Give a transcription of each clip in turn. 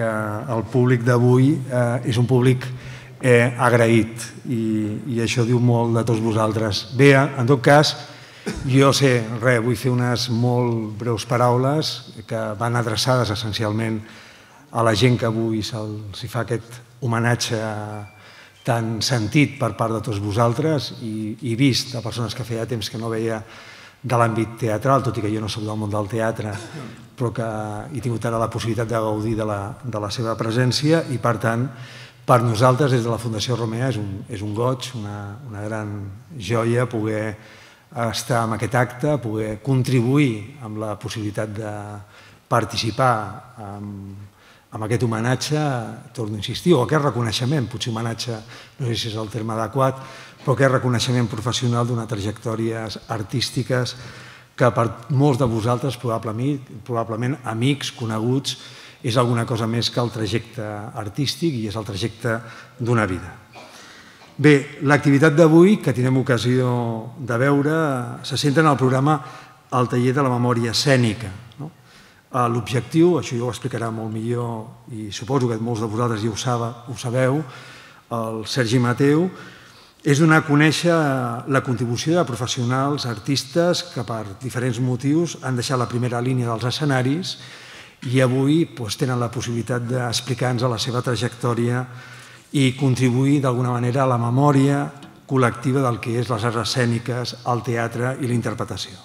que el públic d'avui eh, és un públic eh, agraït i, i això diu molt de tots vosaltres. Bé, en tot cas, jo sé, res, vull fer unes molt breus paraules que van adreçades essencialment a la gent que avui se'ls fa aquest homenatge tan sentit per part de tots vosaltres i, i vist de persones que feia temps que no veia de l'àmbit teatral, tot i que jo no soc del món del teatre, però que he tingut ara la possibilitat de gaudir de la, de la seva presència i, per tant, per nosaltres, des de la Fundació Romea, és un, és un goig, una, una gran joia poder estar en aquest acte, poder contribuir amb la possibilitat de participar amb, amb aquest homenatge, torno a insistir, o aquest reconeixement, potser homenatge no sé si és el terme adequat, però aquest reconeixement professional d'una trajectòries artístiques que per molts de vosaltres, probablement, probablement amics, coneguts, és alguna cosa més que el trajecte artístic i és el trajecte d'una vida. Bé, l'activitat d'avui, que tindrem ocasió de veure, se centra en el programa El taller de la memòria escènica. No? L'objectiu, això ja ho explicarà molt millor i suposo que molts de vosaltres ja ho sabeu, el Sergi Mateu, és donar a conèixer la contribució de professionals, artistes que per diferents motius han deixat la primera línia dels escenaris i avui doncs, tenen la possibilitat d'explicar-nos la seva trajectòria i contribuir d'alguna manera a la memòria col·lectiva del que és les arts escèniques, el teatre i la interpretació.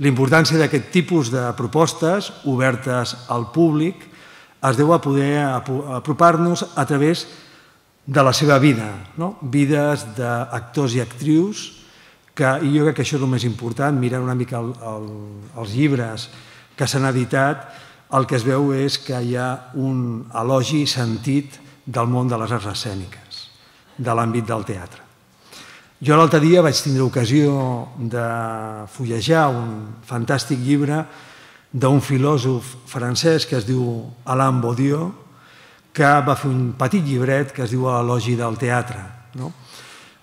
L'importància d'aquest tipus de propostes obertes al públic es deu a poder apropar-nos a través de de la seva vida, no? vides d'actors i actrius, que i jo crec que això és el més important, mirant una mica el, el, els llibres que s'han editat, el que es veu és que hi ha un elogi sentit del món de les arts escèniques, de l'àmbit del teatre. Jo l'altre dia vaig tindre ocasió de fullejar un fantàstic llibre d'un filòsof francès que es diu Alain Baudieu, que va fer un petit llibret que es diu Elogi del teatre. No?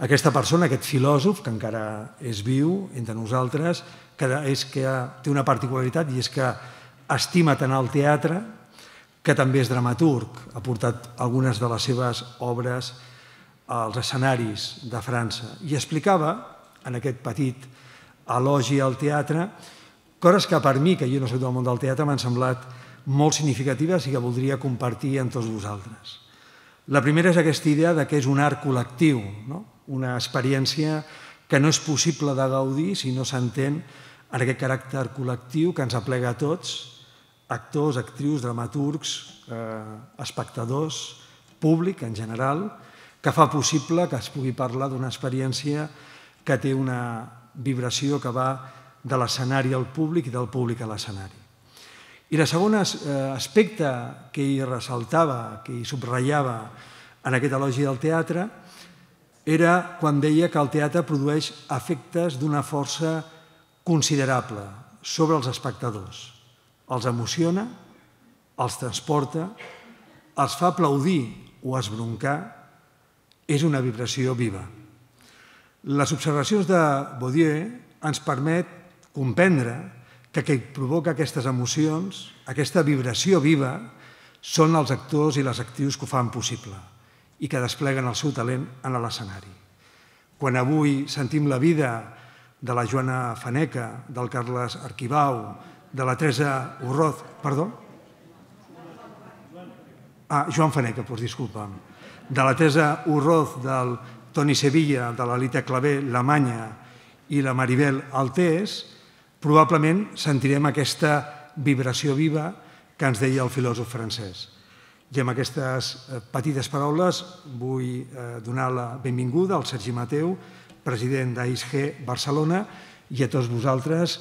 Aquesta persona, aquest filòsof, que encara és viu entre nosaltres, que és que té una particularitat i és que estima tant el teatre que també és dramaturg. Ha portat algunes de les seves obres als escenaris de França i explicava, en aquest petit elogi al teatre, coses que per mi, que jo no soc del món del teatre, m'han semblat molt significatives i que voldria compartir amb tots vosaltres. La primera és aquesta idea de que és un art col·lectiu, no? una experiència que no és possible de gaudir si no s'entén en aquest caràcter col·lectiu que ens aplega a tots, actors, actrius, dramaturgs, eh, espectadors, públic en general, que fa possible que es pugui parlar d'una experiència que té una vibració que va de l'escenari al públic i del públic a l'escenari. I el segon eh, aspecte que hi ressaltava, que hi subratllava en aquest elogi del teatre, era quan deia que el teatre produeix efectes d'una força considerable sobre els espectadors. Els emociona, els transporta, els fa aplaudir o esbroncar, és una vibració viva. Les observacions de Baudieu ens permet comprendre que que provoca aquestes emocions, aquesta vibració viva, són els actors i les actrius que ho fan possible i que despleguen el seu talent en l'escenari. Quan avui sentim la vida de la Joana Faneca, del Carles Arquibau, de la Teresa Urroz, perdó? Ah, Joan Faneca, doncs disculpa'm. De la Teresa Urroz, del Toni Sevilla, de l'Alita Clavé, la Manya i la Maribel Altés, probablement sentirem aquesta vibració viva que ens deia el filòsof francès. I amb aquestes eh, petites paraules vull eh, donar la benvinguda al Sergi Mateu, president d'AISG Barcelona, i a tots vosaltres,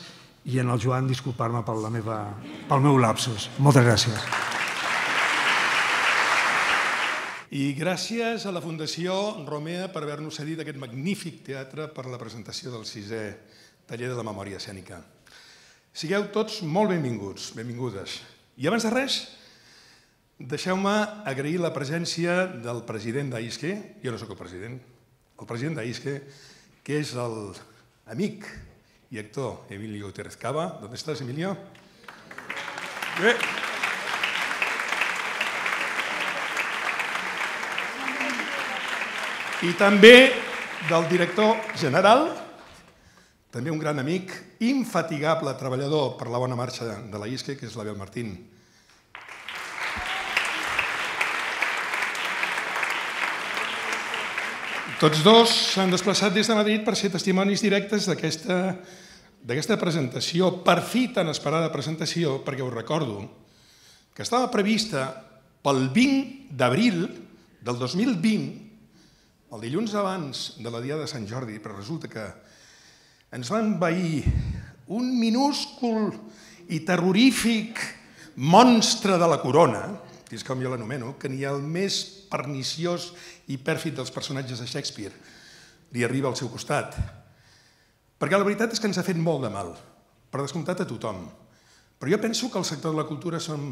i en el Joan disculpar-me pel, la meva, pel meu lapsus. Moltes gràcies. I gràcies a la Fundació Romea per haver-nos cedit aquest magnífic teatre per la presentació del sisè taller de la memòria escènica. Sigueu tots molt benvinguts, benvingudes. I abans de res, deixeu-me agrair la presència del president d'AISCE, jo no sóc el president, el president d'AISCE, que és el amic i actor Emilio Terezcava. On estàs, Emilio? Bé. I també del director general, també un gran amic, infatigable treballador per la bona marxa de la ISCE, que és l'Abel Martín. Tots dos s'han desplaçat des de Madrid per ser testimonis directes d'aquesta presentació, per fi tan esperada presentació, perquè us recordo que estava prevista pel 20 d'abril del 2020, el dilluns abans de la dia de Sant Jordi, però resulta que ens va envair un minúscul i terrorífic monstre de la corona, que és com jo l'anomeno, que ni el més perniciós i pèrfid dels personatges de Shakespeare li arriba al seu costat. Perquè la veritat és que ens ha fet molt de mal, per descomptat a tothom. Però jo penso que el sector de la cultura som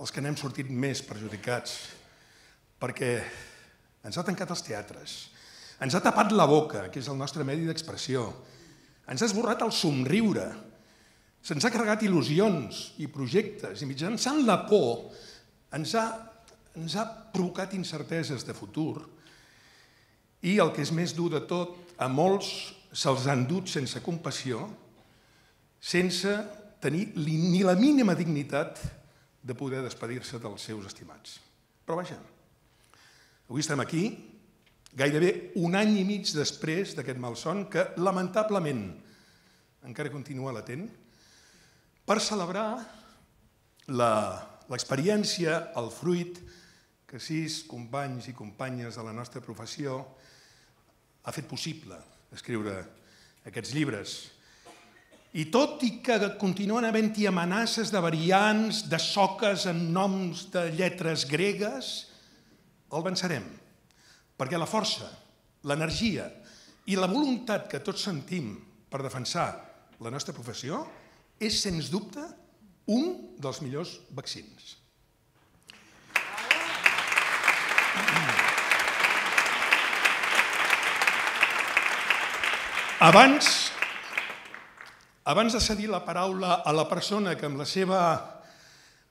els que n'hem sortit més perjudicats, perquè ens ha tancat els teatres, ens ha tapat la boca, que és el nostre medi d'expressió, ens ha esborrat el somriure, se'ns ha carregat il·lusions i projectes, i mitjançant la por ens ha, ens ha provocat incerteses de futur i el que és més dur de tot, a molts se'ls han dut sense compassió, sense tenir ni la mínima dignitat de poder despedir-se dels seus estimats. Però vaja, avui estem aquí, gairebé un any i mig després d'aquest malson que, lamentablement, encara continua latent, per celebrar l'experiència, el fruit que sis companys i companyes de la nostra professió ha fet possible escriure aquests llibres i tot i que continuen havent-hi amenaces de variants, de soques amb noms de lletres gregues, el vencerem. Perquè la força, l'energia i la voluntat que tots sentim per defensar la nostra professió és, sens dubte, un dels millors vaccins. Abans abans de cedir la paraula a la persona que amb la seva,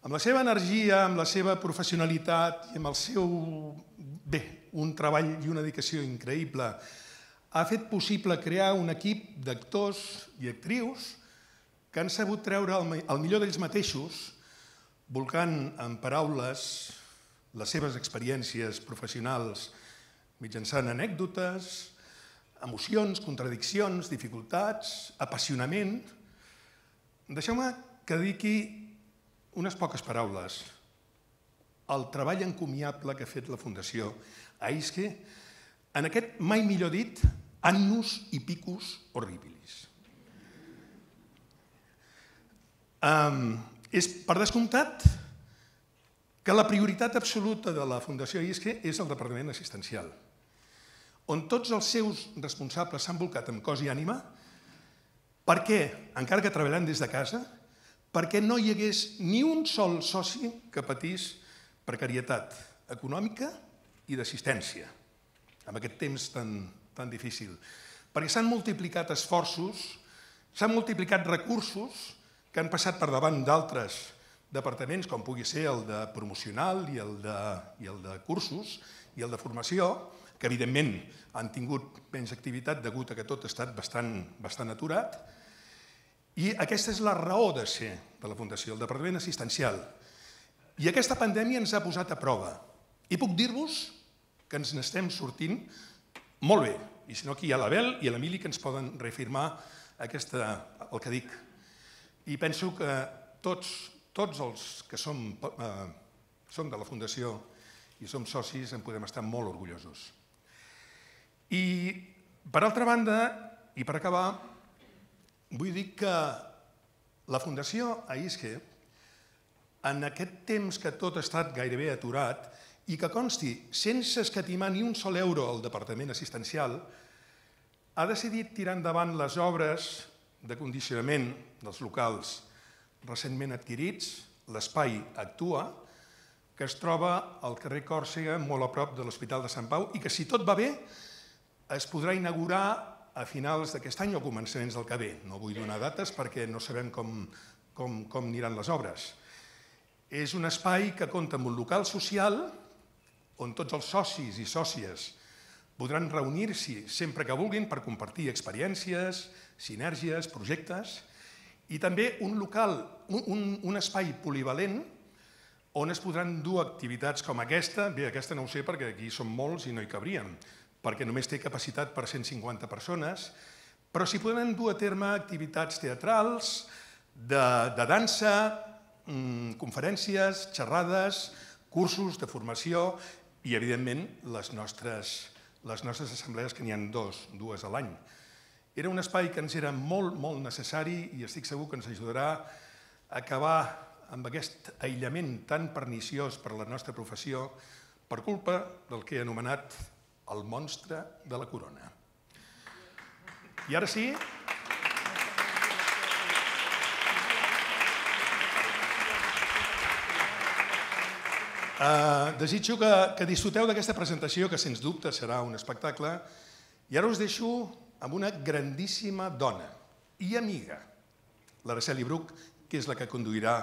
amb la seva energia, amb la seva professionalitat i amb el seu, bé, un treball i una dedicació increïble, ha fet possible crear un equip d'actors i actrius que han sabut treure el millor d'ells mateixos, volcant en paraules les seves experiències professionals mitjançant anècdotes, emocions, contradiccions, dificultats, apassionament. Deixeu-me que dediqui unes poques paraules al treball encomiable que ha fet la Fundació Aisque en aquest, mai millor dit, annus i picus horribilis. Um, és, per descomptat, que la prioritat absoluta de la Fundació Aisque és el Departament Assistencial on tots els seus responsables s'han volcat amb cos i ànima, perquè, encara que treballant des de casa, perquè no hi hagués ni un sol soci que patís precarietat econòmica i d'assistència en aquest temps tan, tan difícil. Perquè s'han multiplicat esforços, s'han multiplicat recursos que han passat per davant d'altres departaments, com pugui ser el de promocional i el de, i el de cursos i el de formació, que evidentment han tingut menys activitat degut a que tot ha estat bastant, bastant aturat. I aquesta és la raó de ser de la Fundació, el Departament Assistencial. I aquesta pandèmia ens ha posat a prova. I puc dir-vos que ens n'estem sortint molt bé. I si no, aquí hi ha l'Abel i l'Emili que ens poden reafirmar aquesta, el que dic. I penso que tots, tots els que som, eh, som de la Fundació i som socis en podem estar molt orgullosos. I, per altra banda, i per acabar, vull dir que la Fundació AISCE, en aquest temps que tot ha estat gairebé aturat, i que consti, sense escatimar ni un sol euro al Departament Assistencial, ha decidit tirar endavant les obres de condicionament dels locals recentment adquirits, l'espai Actua, que es troba al carrer Còrsega, molt a prop de l'Hospital de Sant Pau, i que, si tot va bé, es podrà inaugurar a finals d'aquest any o començaments del que ve. No vull donar dates perquè no sabem com, com, com aniran les obres. És un espai que compta amb un local social on tots els socis i sòcies Podran reunir-s'hi sempre que vulguin per compartir experiències, sinergies, projectes i també un local, un, un, un espai polivalent on es podran dur activitats com aquesta. Bé, aquesta no ho sé perquè aquí som molts i no hi cabríem, perquè només té capacitat per 150 persones, però s'hi podran dur a terme activitats teatrals, de, de dansa, mm, conferències, xerrades, cursos de formació i, evidentment, les nostres, les nostres assemblees, que n'hi ha dos, dues a l'any. Era un espai que ens era molt, molt necessari i estic segur que ens ajudarà a acabar amb aquest aïllament tan perniciós per a la nostra professió per culpa del que he anomenat el monstre de la corona. I ara sí, Uh, desitjo que, que disfruteu d'aquesta presentació, que sens dubte serà un espectacle, i ara us deixo amb una grandíssima dona i amiga, l'Araceli Bruc, que és la que conduirà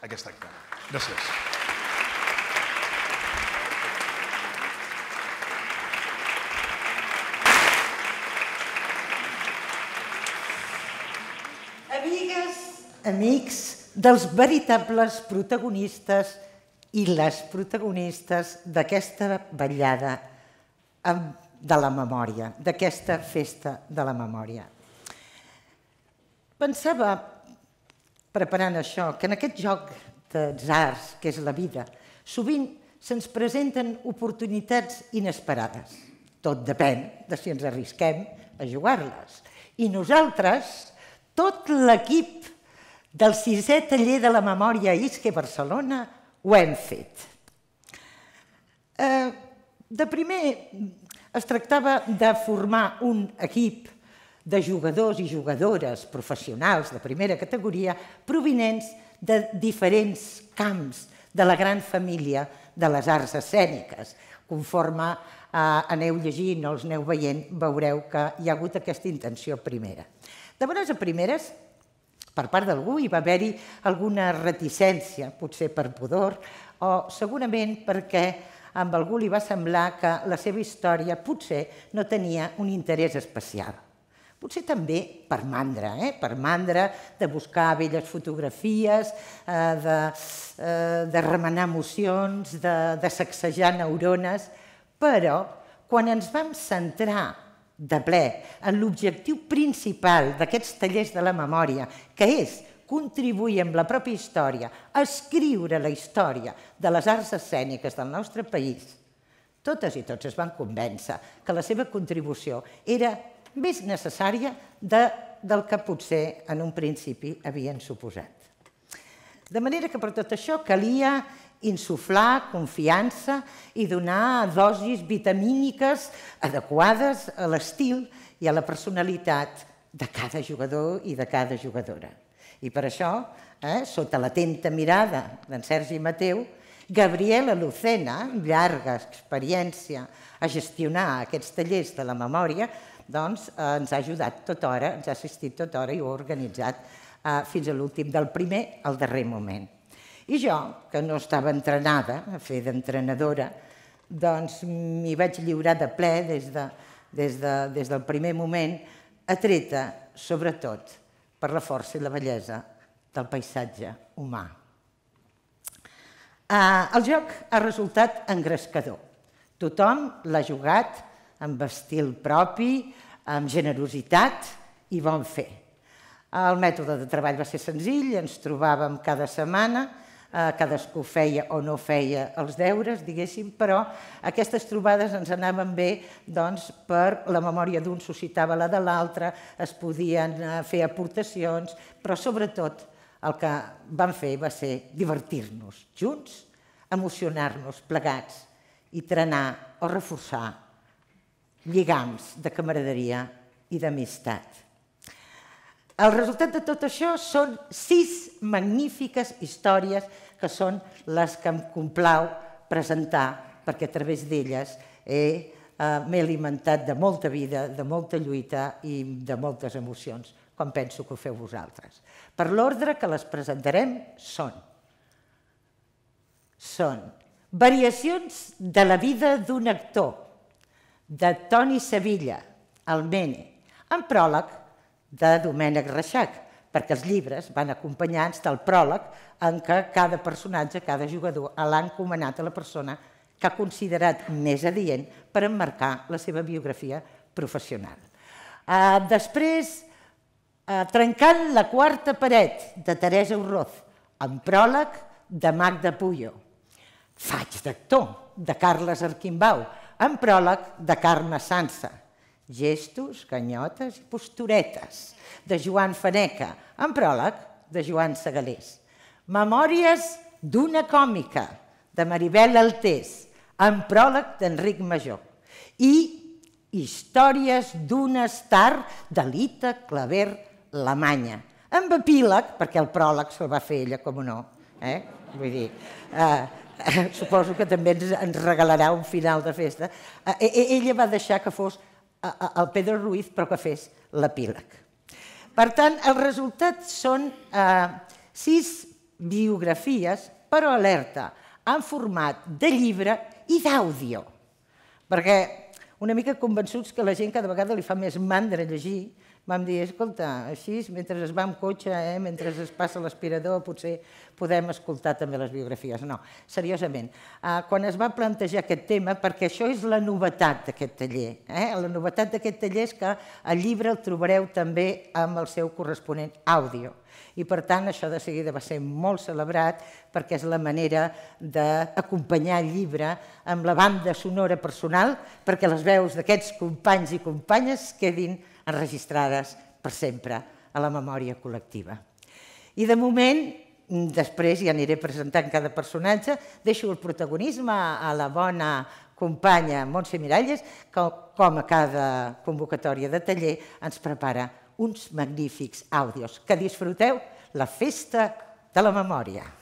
aquest acte. Gràcies. Amigues, amics dels veritables protagonistes i les protagonistes d'aquesta vetllada de la memòria, d'aquesta festa de la memòria. Pensava, preparant això, que en aquest joc d'arts, que és la vida, sovint se'ns presenten oportunitats inesperades. Tot depèn de si ens arrisquem a jugar-les. I nosaltres, tot l'equip del sisè taller de la memòria ISCE Barcelona, ho hem fet. Eh, de primer es tractava de formar un equip de jugadors i jugadores professionals de primera categoria provinents de diferents camps de la gran família de les arts escèniques. Conforme eh, aneu llegint o els aneu veient, veureu que hi ha hagut aquesta intenció primera. De bones a primeres, per part d'algú hi va haver-hi alguna reticència, potser per pudor, o segurament perquè amb algú li va semblar que la seva història potser no tenia un interès especial. Potser també per mandra, eh? per mandra de buscar velles fotografies, eh, de, eh, de remenar emocions, de, de sacsejar neurones, però quan ens vam centrar de ple en l'objectiu principal d'aquests tallers de la memòria, que és contribuir amb la pròpia història, escriure la història de les arts escèniques del nostre país, totes i tots es van convèncer que la seva contribució era més necessària de, del que potser en un principi havien suposat. De manera que per tot això calia insuflar confiança i donar dosis vitamíniques adequades a l'estil i a la personalitat de cada jugador i de cada jugadora. I per això, eh, sota l'atenta mirada d'en Sergi Mateu, Gabriela Lucena, amb llarga experiència a gestionar aquests tallers de la memòria, doncs eh, ens ha ajudat tota hora, ens ha assistit tota hora i ho ha organitzat eh, fins a l'últim, del primer al darrer moment. I jo, que no estava entrenada a fer d'entrenadora, doncs m'hi vaig lliurar de ple des, de, des, de, des del primer moment, atreta, sobretot, per la força i la bellesa del paisatge humà. Eh, el joc ha resultat engrescador. Tothom l'ha jugat amb estil propi, amb generositat i bon fer. El mètode de treball va ser senzill, ens trobàvem cada setmana, eh, cadascú feia o no feia els deures, diguéssim, però aquestes trobades ens anaven bé doncs, per la memòria d'un suscitava la de l'altre, es podien eh, fer aportacions, però sobretot el que vam fer va ser divertir-nos junts, emocionar-nos plegats i trenar o reforçar lligams de camaraderia i d'amistat. El resultat de tot això són sis magnífiques històries que són les que em complau presentar, perquè a través d'elles eh, m'he alimentat de molta vida, de molta lluita i de moltes emocions, com penso que ho feu vosaltres. Per l'ordre que les presentarem són són variacions de la vida d'un actor, de Toni Sevilla, el Mene, en pròleg de Domènec Reixac, perquè els llibres van acompanyats del pròleg en què cada personatge, cada jugador, l'ha encomanat a la persona que ha considerat més adient per emmarcar la seva biografia professional. Uh, després, uh, trencant la quarta paret de Teresa Urroz, en pròleg de Magda Puyo. Faig d'actor, de Carles Arquimbau, en pròleg de Carme Sansa. Gestos, canyotes i posturetes, de Joan Faneca, en pròleg de Joan Segalés. Memòries d'una còmica, de Maribel Altés, en pròleg d'Enric Major. I Històries d'un estar de Lita Claver Lamanya. Amb epíleg, perquè el pròleg se'l va fer ella, com no. Eh? Vull dir, eh, suposo que també ens, ens regalarà un final de festa. Eh, eh, ella va deixar que fos el Pedro Ruiz, però que fes l'epíleg. Per tant, els resultats són eh, sis biografies, però alerta, en format de llibre i d'àudio. Perquè una mica convençuts que la gent cada vegada li fa més mandra llegir, vam dir, escolta, així, mentre es va amb cotxe, eh, mentre es passa l'aspirador, potser podem escoltar també les biografies. No, seriosament, eh, quan es va plantejar aquest tema, perquè això és la novetat d'aquest taller, eh? la novetat d'aquest taller és que el llibre el trobareu també amb el seu corresponent àudio i per tant això de seguida va ser molt celebrat perquè és la manera d'acompanyar el llibre amb la banda sonora personal perquè les veus d'aquests companys i companyes quedin enregistrades per sempre a la memòria col·lectiva. I de moment, després ja aniré presentant cada personatge, deixo el protagonisme a la bona companya Montse Miralles, que com a cada convocatòria de taller ens prepara uns magnífics àudios. Que disfruteu la festa de la memòria.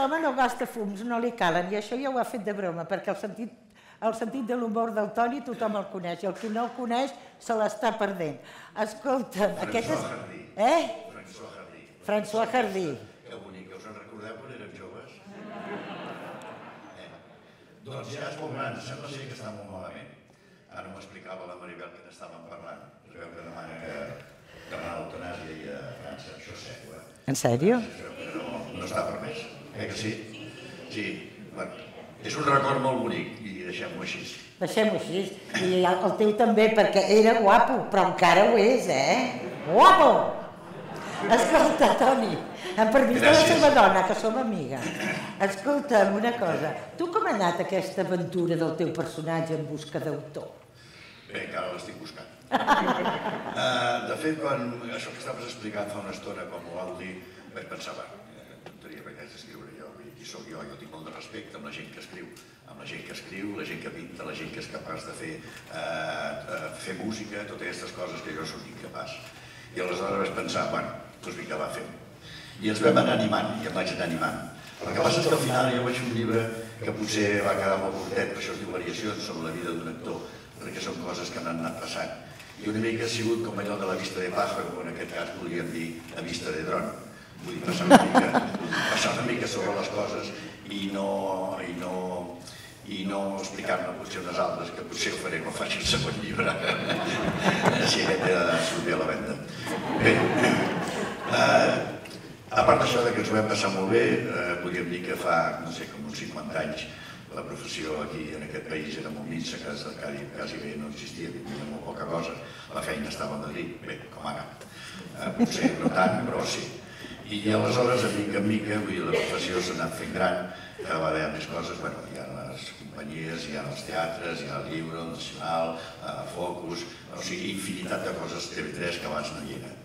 Aquest home no gasta fums, no li calen, i això ja ho ha fet de broma, perquè el sentit, el sentit de l'humor del Toni tothom el coneix, i el que no el coneix se l'està perdent. Escolta'm, aquest és... Jardí. Eh? François Jardí. François Jardí. Que bonic, que us en recordeu quan érem joves? Eh? Doncs ja és molt gran, sembla ser que està molt malament. Ara m'ho explicava la Maribel que n'estàvem parlant. Es veu que demana que demana l'eutanàsia i a França, això és cert, eh? En sèrio? No, no està permès. Eh que sí? Sí, bueno, és un record molt bonic i deixem-ho així. Deixem-ho així. I el teu també, perquè era guapo, però encara ho és, eh? Guapo! Escolta, Toni, amb permís de la seva dona, que som amiga. Escolta'm una cosa. Tu com ha anat aquesta aventura del teu personatge en busca d'autor? Bé, encara l'estic buscant. uh, de fet, quan això que estaves explicant fa una estona, com ho vau dir, vaig pensar, va, eh, tonteria, perquè haig d'escriure jo, vull dir, qui sóc jo, jo tinc molt de respecte amb la gent que escriu, amb la gent que escriu, la gent que pinta, la gent que és capaç de fer, uh, uh, fer música, totes aquestes coses que jo sóc incapaç. I aleshores vaig pensar, bueno, doncs vinga, va, fem. I ens vam anar animant, i em vaig anar animant. El que passa és que al final jo vaig fer un llibre que potser va quedar molt curtet, per això es diu Variacions sobre la vida d'un actor, perquè són coses que n'han anat passant. I una mica ha sigut com allò de la vista de pájaro, en aquest cas podríem dir la vista de dron. Vull passar una mica, passar una mica sobre les coses i no, i no, i no explicar-ne potser unes altres, que potser ho faré quan faci el segon llibre, si aquest ha de sortir a la venda. Bé, eh, a part d'això que ens ho vam passar molt bé, eh, podríem dir que fa, no sé, com uns 50 anys, la professió aquí en aquest país era molt minsa, quasi, quasi, bé no existia, havia molt poca cosa, la feina estava a Madrid, bé, com ara. Eh, potser no tant, però sí. I aleshores, a mica en mica, vull dir, la professió s'ha anat fent gran, cada vegada hi ha més coses, bueno, hi ha les companyies, hi ha els teatres, hi ha el llibre, el Nacional, eh, Focus, o sigui, infinitat de coses TV3 que abans no hi eren.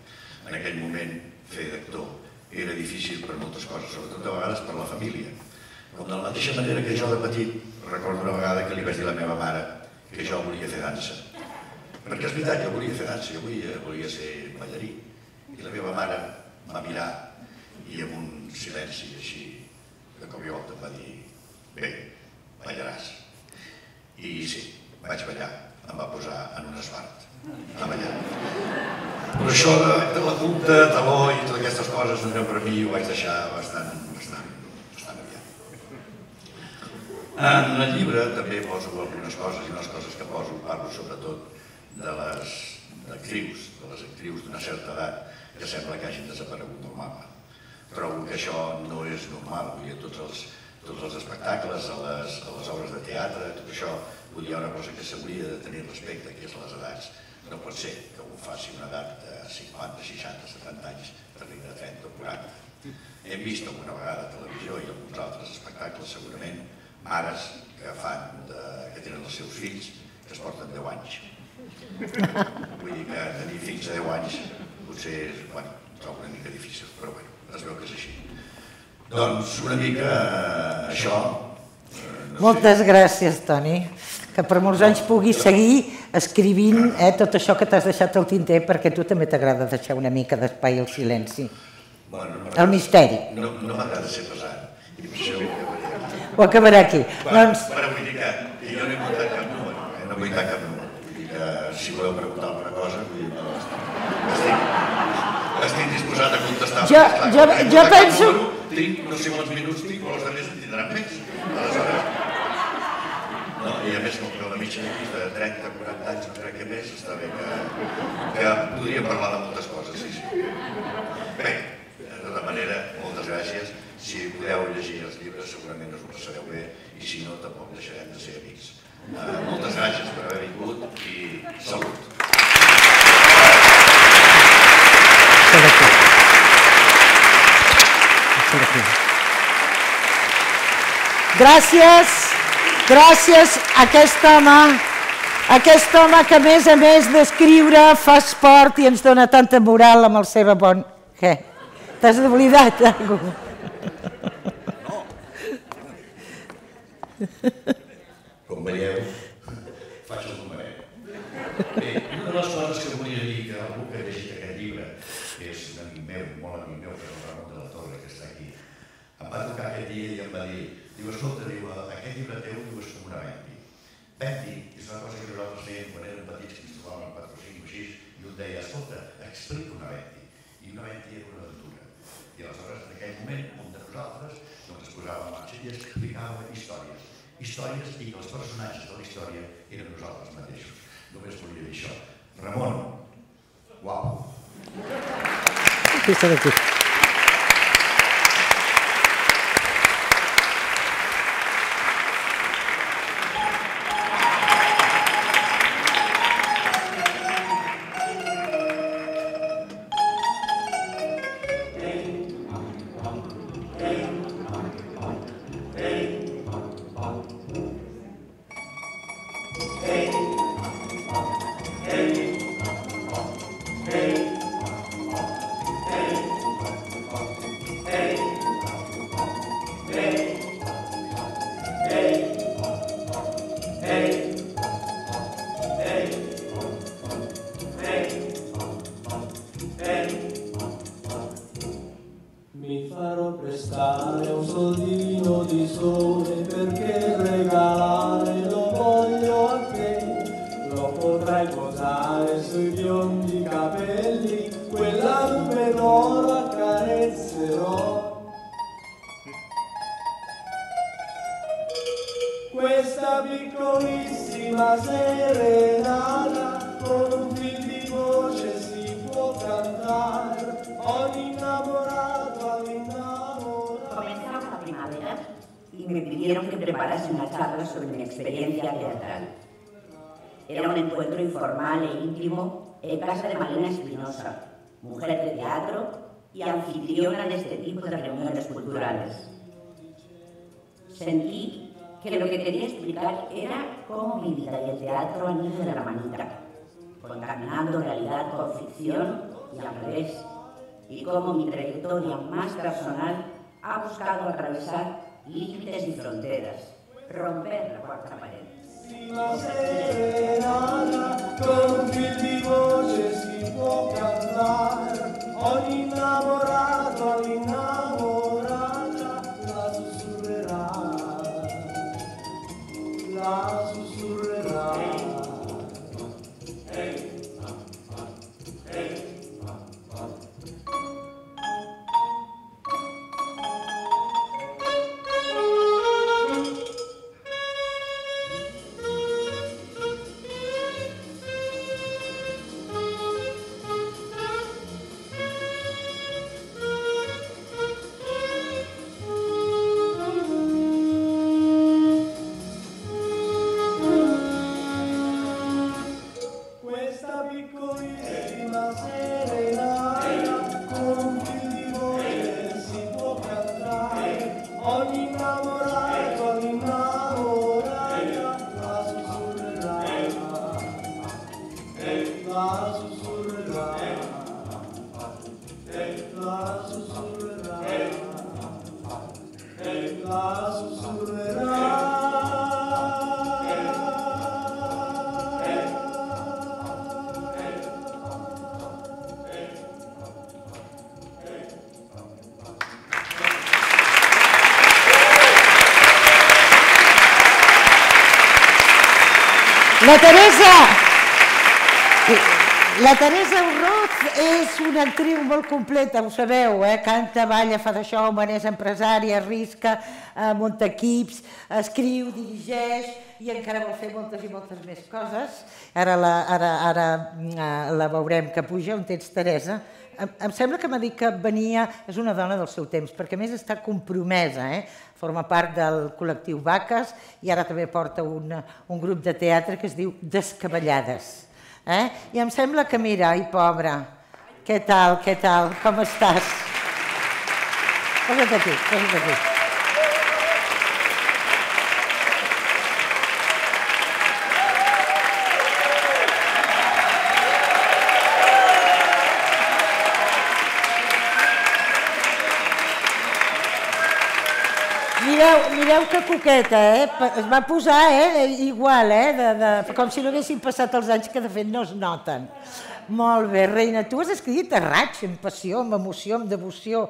En aquell moment, fer d'actor era difícil per moltes coses, sobretot de vegades per la família. Com de la mateixa manera que jo de petit recordo una vegada que li vaig dir a la meva mare que jo volia fer dansa. Perquè és veritat, jo volia fer dansa, jo volia, volia ser ballarí. I la meva mare va mirar i amb un silenci així, de cop i volta em va dir bé, ballaràs. I sí, vaig ballar, em va posar en un esbart a ballar. Però això de, de la punta, taló i totes aquestes coses, no era per mi, ho vaig deixar bastant, bastant, bastant aviat. En el llibre també poso algunes coses i unes coses que poso, parlo sobretot de les actrius, de les actrius d'una certa edat que sembla que hagin desaparegut del mapa. Trobo que això no és normal, vull dir, tots els, tots els espectacles, a les, a les obres de teatre, tot això, hi ha una cosa que s'hauria de tenir respecte, que és les edats. No pot ser que un faci una edat de 50, 60, 70 anys dir de 30 o 40. Hem vist alguna vegada a televisió i alguns altres espectacles, segurament, mares que fan, de, que tenen els seus fills, que es porten 10 anys. Vull dir que tenir fills de 10 anys potser és, bueno, ho una mica difícil, però bueno, es veu que és així. Doncs una mica eh, això. eh, no sé. Moltes gràcies, Toni, que per molts anys puguis seguir escrivint eh, tot això que t'has deixat al tinter, perquè a tu també t'agrada deixar una mica d'espai al silenci. Bueno, no El misteri. No, no m'agrada ser pesat. I per això ho acabaré. Ho acabarà aquí. Doncs, però vull dir que, que jo no he muntat cap número, eh? no he muntat cap número. Vull dir que si voleu preguntar alguna cosa, vull dir, no, estic, estic disposat a contestar. Jo- jo- jo penso- Tinc no sé quants minuts tinc, però els altres tindran més. Aleshores, no, i a més, com que la mitja aquí de 30, 40 anys, crec que més, està bé que, que podria parlar de moltes coses, sí, sí. Bé, de tota manera, moltes gràcies. Si podeu llegir els llibres, segurament us ho passareu bé, i si no, tampoc deixarem de ser amics. Uh, moltes gràcies per haver vingut i salut. això d'aquí. D'aquí. Gràcies, gràcies a aquest home, aquest home que a més a més d'escriure fa esport i ens dona tanta moral amb el seva bon... Què? T'has oblidat d'algú? Com veieu, faig el numeret. Bé, una de les coses que volia dir que algú que ha llegit aquest llibre que és un amic meu, molt amic meu, que és el Ramon de la Torre, que està aquí, em va trucar aquest dia i em va dir, diu, escolta, diu, aquest llibre teu diu, és com una venti. Venti és una cosa que nosaltres fèiem quan érem petits, que ens trobàvem 4 o 5 o 6, i un deia, escolta, explica una venti. I una venti era una aventura. I aleshores, en aquell moment, un de nosaltres, doncs es posava en marxa i explicava històries. Històries i que els personatges de la història eren nosaltres mateixos. Només volia dir això. Ramon, guapo. Aquesta d'aquí. Que lo que quería explicar era cómo mi vida y el teatro han ido de la manita, contaminando realidad con ficción y al revés, y cómo mi trayectoria más personal ha buscado atravesar límites y fronteras, romper la cuarta pared. La serenata con un fil di voce si può cantare, ogni molt completa, ho sabeu, eh? canta, balla, fa d'això, és empresària, arrisca, eh, munta equips, escriu, dirigeix i encara vol fer moltes i moltes més coses. Ara la, ara, ara eh, la veurem que puja, on tens Teresa. Em, em sembla que m'ha dit que venia, és una dona del seu temps, perquè més està compromesa, eh? forma part del col·lectiu Vaques i ara també porta un, un grup de teatre que es diu Descabellades. Eh? I em sembla que, mira, ai, pobra, què tal, què tal, com estàs? Posa't aquí, posa't aquí. Mireu, mireu que coqueta, eh? Es va posar, eh? Igual, eh? De, de, com si no haguessin passat els anys, que de fet no es noten. Molt bé, reina. Tu has escrit a raig, amb passió, amb emoció, amb devoció.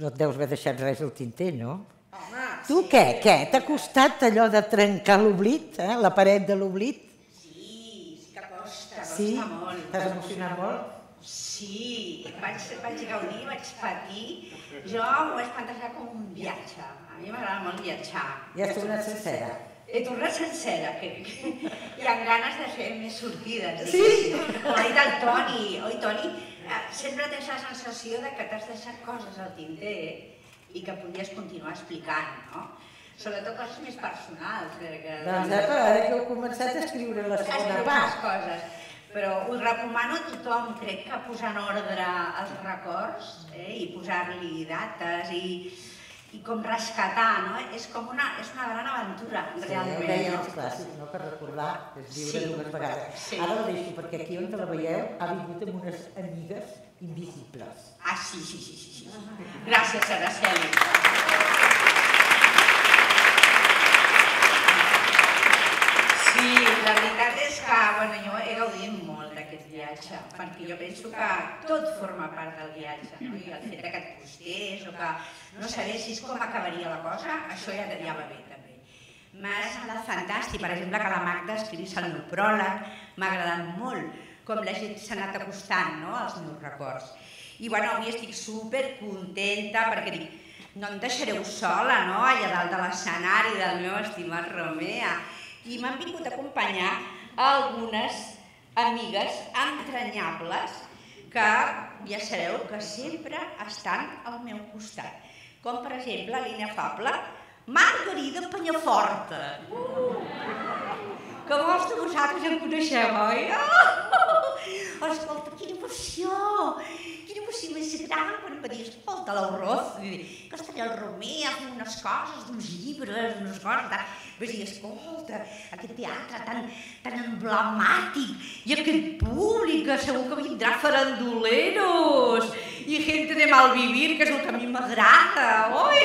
No et deus haver deixat res al tinter, no? Home, Tu què? Què? T'ha costat allò de trencar l'oblit, eh? la paret de l'oblit? sí, sí que costa, Sí? costa molt. T'has emocionat molt? Sí, vaig, vaig gaudir, vaig patir. Jo ho vaig plantejar com un viatge. A mi m'agrada molt viatjar. Ja has tornat sencera. He tornat sencera, que, que hi ha ganes de fer més sortides. Sí? Com ha dit el Toni, oi Toni? Eh, Sempre tens la sensació de que t'has deixat coses al tinter i que podries continuar explicant, no? Sobretot coses més personals, perquè... Doncs apa, ara que heu començat a escriure la segona part. coses. Però ho recomano a tothom, crec que posar en ordre els records eh, i posar-li dates i, i com rescatar, no? És com una, és una gran aventura, Sí, ho realment. deien no? els clàssics, no? Per recordar, és viure Sí. dues vegades. Sí. Ara la deixo, perquè aquí on te la veieu ha vingut amb unes amigues invisibles. Ah, sí, sí, sí, sí. sí. Gràcies, Araceli. Sí, la veritat és que bueno, jo he gaudit molt d'aquest viatge, perquè jo penso que tot forma part del viatge, no? i el fet que et postés o que no sabessis com acabaria la cosa, això ja, ja va bé també. M'ha semblat fantàstic, per exemple, que la Magda escrivís el meu pròleg, m'ha agradat molt com la gent s'ha anat acostant no, als meus records. I bueno, avui estic super contenta perquè dic, no em deixareu sola, no?, allà dalt de l'escenari del meu estimat Romea. I m'han vingut a acompanyar algunes amigues entranyables que ja sabeu que sempre estan al meu costat. Com per exemple l'inefable Margarida Penyaforta. Que molts de vosaltres en coneixeu, oi? Oh! Escolta, quina emoció! Quina emoció més gran quan em va dir, escolta, l'Auroz, que estaria el Romea fent unes coses, d'uns llibres, unes coses... De... Vaig dir, escolta, aquest teatre tan, tan emblemàtic i aquest públic que segur que vindrà faranduleros i gente de mal vivir, que és el que a mi m'agrada, oi?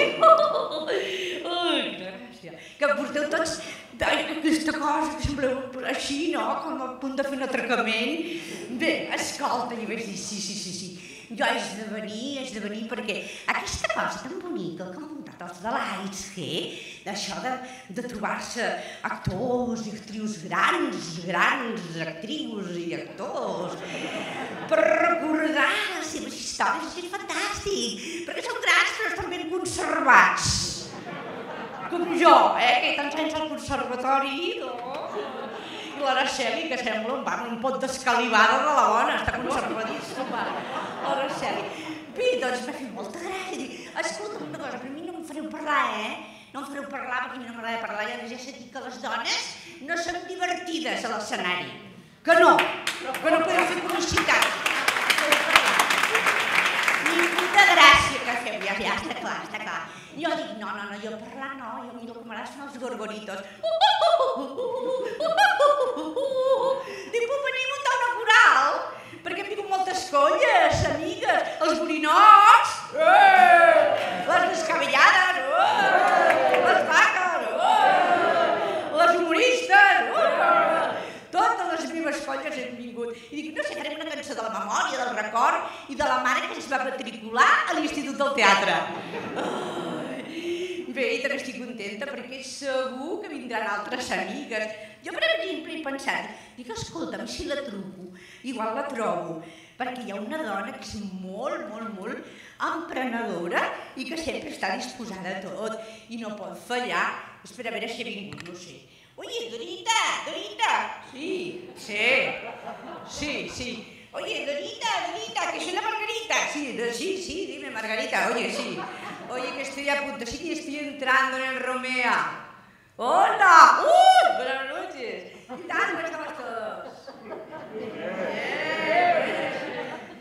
Ai, quina gràcia. Que porteu tots Aquesta cosa que sembleu així, no? Com a punt de fer un atracament. Bé, escolta, jo vaig dir, sí, sí, sí, sí. Jo haig de venir, haig de venir, perquè aquesta cosa tan bonica que han muntat els de l'AISG, d'això de, de trobar-se actors i actrius grans, grans actrius i actors, per recordar les seves històries, és fantàstic, perquè són grans però estan ben conservats com jo, eh, que tants anys al conservatori, no? I l'Araceli, que sembla un, un pot d'escalivada de la bona, està conservadíssima, l'Araceli. Bé, doncs m'ha fet molta gràcia. Dic, escolta'm una cosa, però a mi no em fareu parlar, eh? No em fareu parlar perquè a mi no m'agrada parlar. Ja ja sé dir que les dones no són divertides a l'escenari. Que no, que no podem fer publicitat. Ni puta gràcia que fem, ja, ja està clar, està clar. Jo dic, no, no, no, jo parlar no, jo a mi el que m'agrada són els gorgoritos. Dic, puc venir a muntar una coral? Perquè hem tingut moltes colles, amigues, els borinots, les descabellades, les vaques, les humoristes, totes les meves colles hem vingut. I dic, no sé, farem una cançó de la memòria, del record i de la mare que ens va matricular a l'Institut del Teatre. Ai, Bé, i també estic contenta perquè segur que vindran altres amigues. Jo, per exemple, he pensat, dic, escolta'm, si la truco, igual la trobo, perquè hi ha una dona que és molt, molt, molt emprenedora i que sempre està disposada a tot i no pot fallar. Espera, a veure si ha vingut, no sé. Oye, Dorita, Dorita. Sí, sí, sí, sí. Oye, Dorita, Dorita, que soy la Margarita. Sí, sí, sí, dime, Margarita. Oye, sí. Oye, que estoy a punto, sí que estoy entrando en el Romea. ¡Hola! ¡Uh! Buenas noches. ¿Qué tal? ¿Cómo estamos todos? Bien.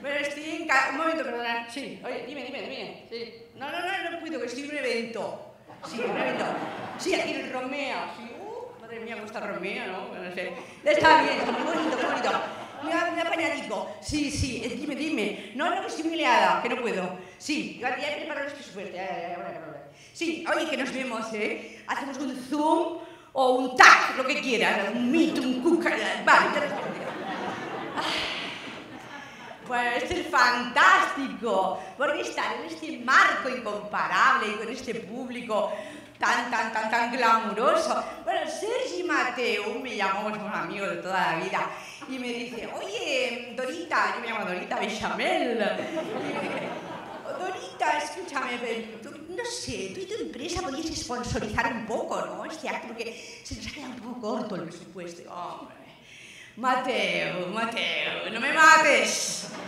Pero estoy en ca- Un momento, perdona. Sí, oye, dime, dime, dime. Sí. No, no, no, no puedo, que estoy en un evento. Sí, un evento. Sí, aquí en Romea. Sí. Uh, madre mía, cómo está Romea, ¿no? Bueno, no sé. Está bien, está muy bonito, muy bonito. Mira, mira apañadico. Sí, sí, eh, dime, dime. No, no, que estoy muy que no puedo. Sí, ya, he preparado los presupuestos. Sí, oye, que nos vemos, ¿eh? Hacemos un Zoom o un TAC, lo que quieras. Un Meet, un Cook. Vale, explico. Pues esto es fantástico, porque estar en este marco incomparable y con este público tan, tan, tan, tan glamuroso. Bueno, Sergi Mateo me llamó, es un amigo de toda la vida, y me dice, oye, Dorita, yo me llamo Dorita Bechamel. Dorita, escúchame, tú, no sé, tú y tu empresa podías sponsorizar un poco, ¿no? Este acto, porque se nos ha quedado un poco corto el presupuesto. Mateo, Mateo, no me mates.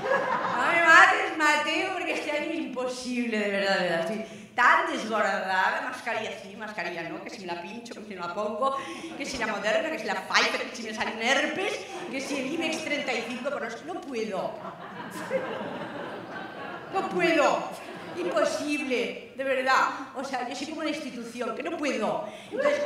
No me mates, Mateo, porque este año es imposible, de verdad, de verdad. Tan desbordada, mascarilla sí, mascarilla no, que si me la pincho, que si me la pongo, que si la moderna, que si la Pfizer, que si me sale un herpes, que si el IBEX 35, pero no puedo. No puedo. Imposible, de verdad. O sea, yo soy como una institución, que no puedo. Entonces,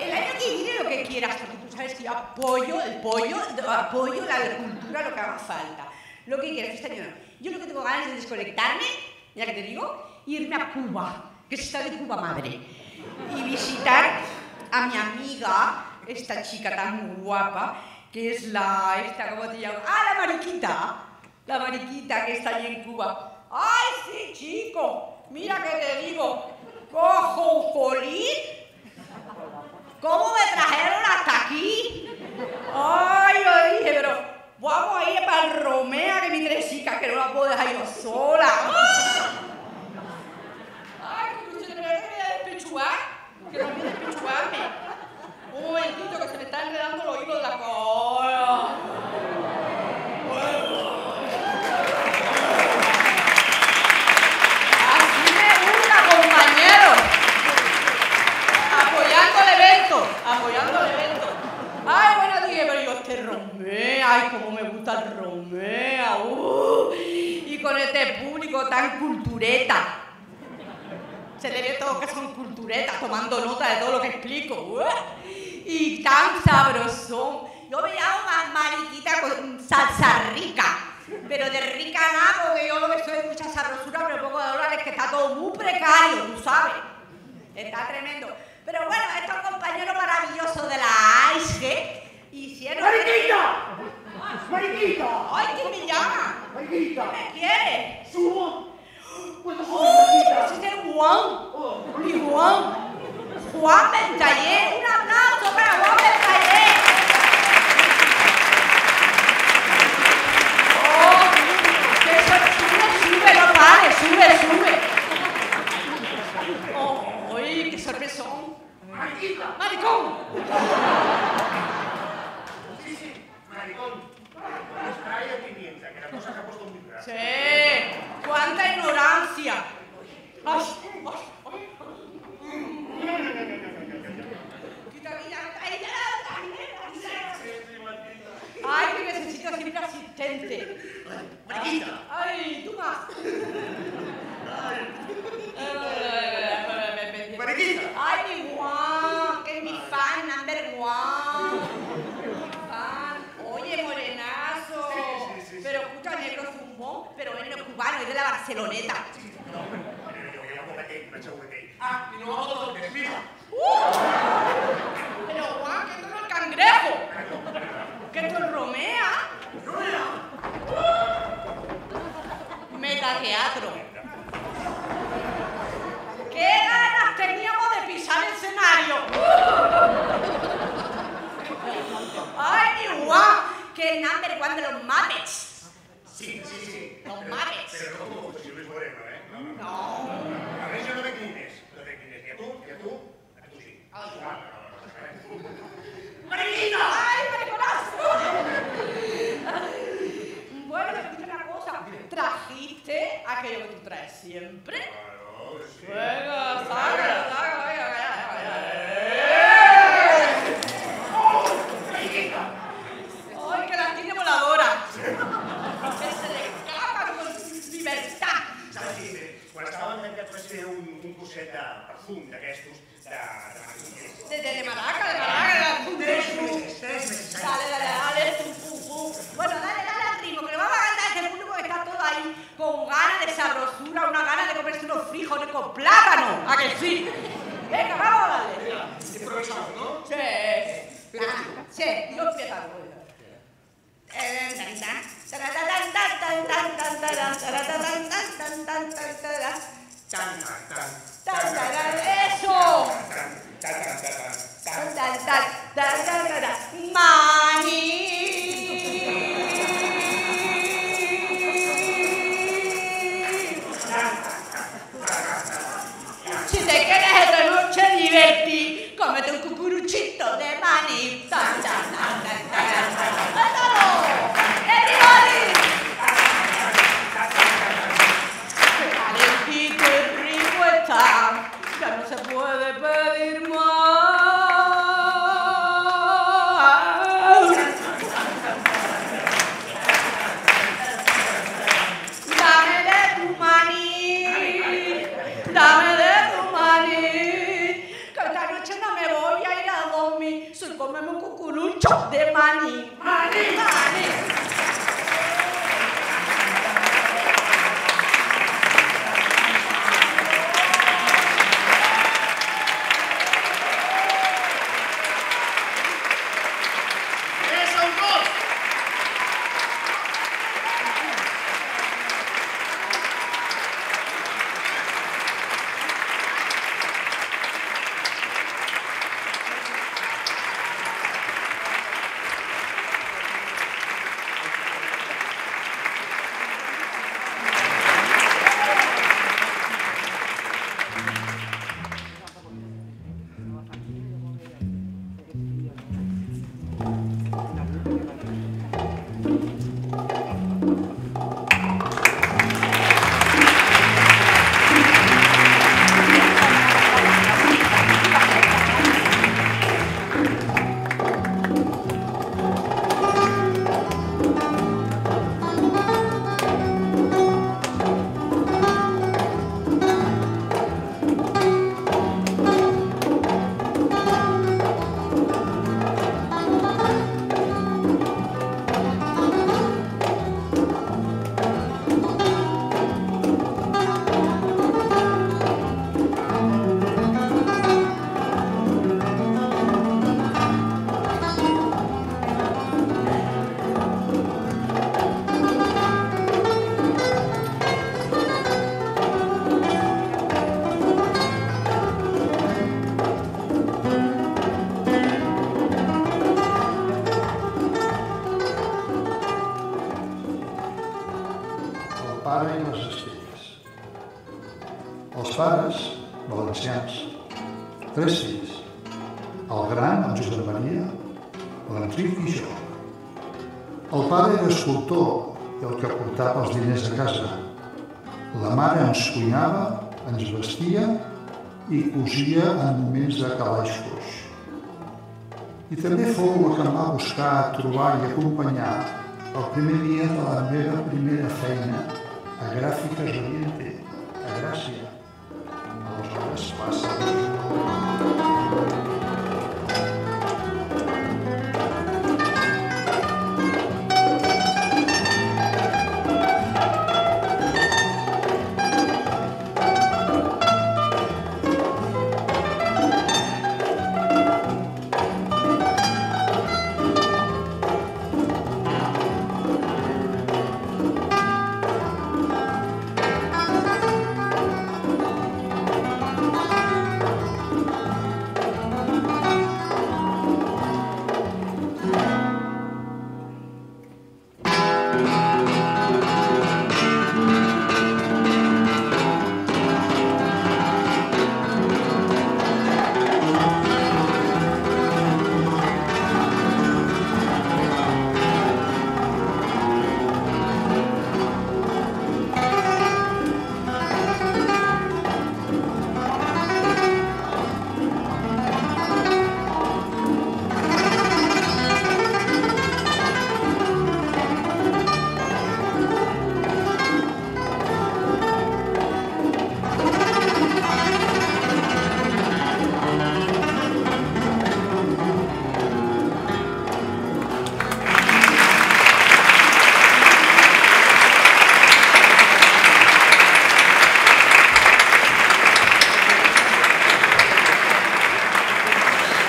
el año que viene lo que quieras, porque tú sabes que yo apoyo el pollo, apoyo la cultura, lo que haga falta. Lo que quieras, este año no. Yo lo que tengo ganas de desconectarme, ya que te digo, irme a Cuba, que está de Cuba madre, y visitar a mi amiga, esta chica tan guapa, que es la, esta, ¿cómo te llamas? Ah, la mariquita, la mariquita que está allí en Cuba. ¡Ay, sí, chico! Mira que te digo, cojo un colín. ¿Cómo me trajeron hasta aquí? Ay, yo dije, pero vamos a ir para el Romea, que mi Teresica, que no la puedo dejar yo sola. ¡Ah! Ay, que usted me voy que no olvide despechugarme. Un momentito, que se me está enredando los hilos de la cola. Me gusta, compañeros. Apoyando el evento, apoyando el evento. Ay, bueno, dije, pero yo este Romea, ay, cómo me gusta el Romea, uh, y con este público tan cultureta. Se le ve todo que son culturetas, tomando nota de todo lo que explico. uh, y tan sabrosón. Yo llamo ma- mariquita con salsa rica. Pero de rica nada, porque yo lo que soy es mucha sabrosura, pero poco de dólares, que está todo muy precario, tú sabes. Está tremendo. Pero bueno, estos compañeros maravillosos de la AISG hicieron... ¡Mariquita! ¡Mariquita! ¡Ay, quién me llama! ¡Mariquita! ¿Qué me quiere? ¡Subo! ¿Puedo subir, ¡Uy, Mariquita? ese es el Juan! ¡Mi Juan! ¡Juan Bentaller! ¡Un aplauso para Juan Bentaller! ¡Oh! ¡Que sube, sube, no pare! ¡Sube, sube! ¡Oh! ¡Uy, qué sorpresón! ¡Mariquita! ¡Maricón! Sí, sí, maricón. Trae pimienta, que la cosa se ha puesto muy grave. Sí, cuánta ignorancia. Ay, que necesito un asistente. Mariquita. Ay, tú más. Mariquita. Ay, mi Juan, que es mi fan, number one. Mi fan. Oye, morenazo. Pero escucha, negro zumbón, pero él no es cubano, es de la Barceloneta. Pero mateix, vaig a mateix. Ah, i no tot el que mira. Pero Juan, que esto no es el cangrejo. Que esto es Romea. Metateatro. ¿Qué ganas teníamos de pisar el escenario? Ay, mi Juan, number one de los Muppets. Sí, sí, sí. Los Però- Muppets. Però no com si Luis Moreno, eh? No, no. No. A més, jo no declines. No declines ni a tu, ni a tu, a tu sí. Ah, no, no, no, no. Mariquita! ¡Ay, mariconazo! Bueno, escucha una cosa. ¿Trajiste aquello que tú traes siempre? Claro, escultor i el que portava els diners a casa. La mare ens cuinava, ens vestia i cosia en moments de calaixos. I també fou el que em va buscar, trobar i acompanyar el primer dia de la meva primera feina a Gràfiques Oriente, a Gràcia. Aleshores passa... Thank.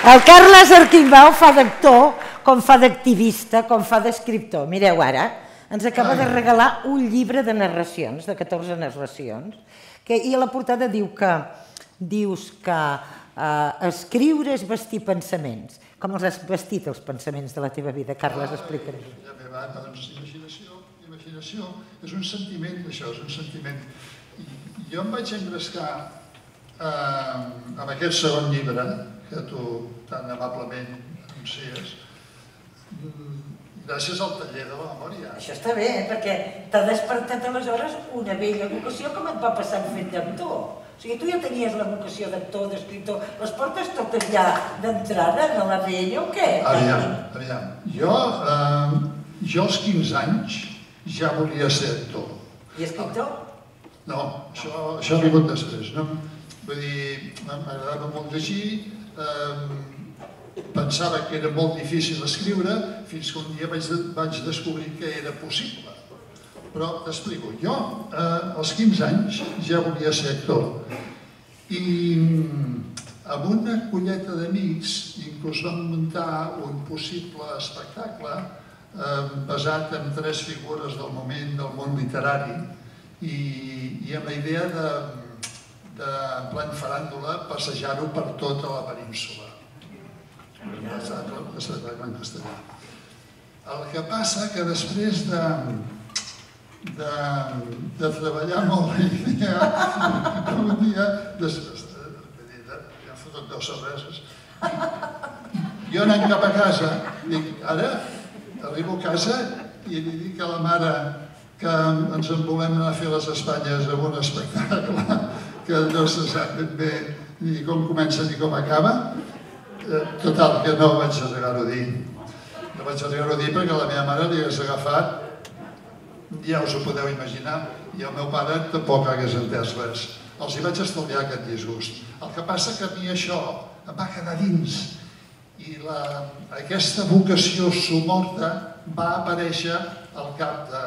El Carles Arquimbau fa d'actor, com fa d'activista, com fa d'escriptor. Mireu ara, ens acaba de regalar un llibre de narracions, de 14 narracions, que, i a la portada diu que dius que eh, escriure és vestir pensaments. Com els has vestit els pensaments de la teva vida, Carles? Ah, la meva doncs, imaginació, imaginació és un sentiment, això, és un sentiment. I, jo em vaig engrescar eh, amb aquest segon llibre, que tu tan amablement anuncies, gràcies al taller de la memòria. Això està bé, eh? perquè t'ha despertat aleshores una vella vocació com et va passar amb fet d'actor. O sigui, tu ja tenies la vocació d'actor, d'escriptor, les portes totes ja d'entrada en la vella o què? Aviam, aviam. Jo, eh, jo als 15 anys ja volia ser actor. I escriptor? No, això, això ha vingut després. No? Vull dir, m'agradava molt llegir, eh, pensava que era molt difícil escriure, fins que un dia vaig, vaig descobrir que era possible. Però t'explico, jo eh, als 15 anys ja volia ser actor i amb una colleta d'amics inclús vam muntar un possible espectacle eh, basat en tres figures del moment del món literari i, i amb la idea de, de en plan faràndula, passejar-ho per tota la península. Castellà. El que passa que després de, de, de treballar molt la idea, un dia, des, ja hem fotut deu cerveses, jo anant cap a casa, dic, ara arribo a casa i li dic a la mare que ens en volem anar a fer les Espanyes amb un espectacle que no se sap ben bé ni com comença ni com acaba. Eh, Total, que no vaig arribar-ho a dir. No vaig arribar-ho a dir perquè la meva mare li hagués agafat, ja us ho podeu imaginar, i el meu pare tampoc hagués entès res. Els hi vaig estalviar aquest disgust. El que passa que a mi això em va quedar dins i la, aquesta vocació somorta va aparèixer al cap de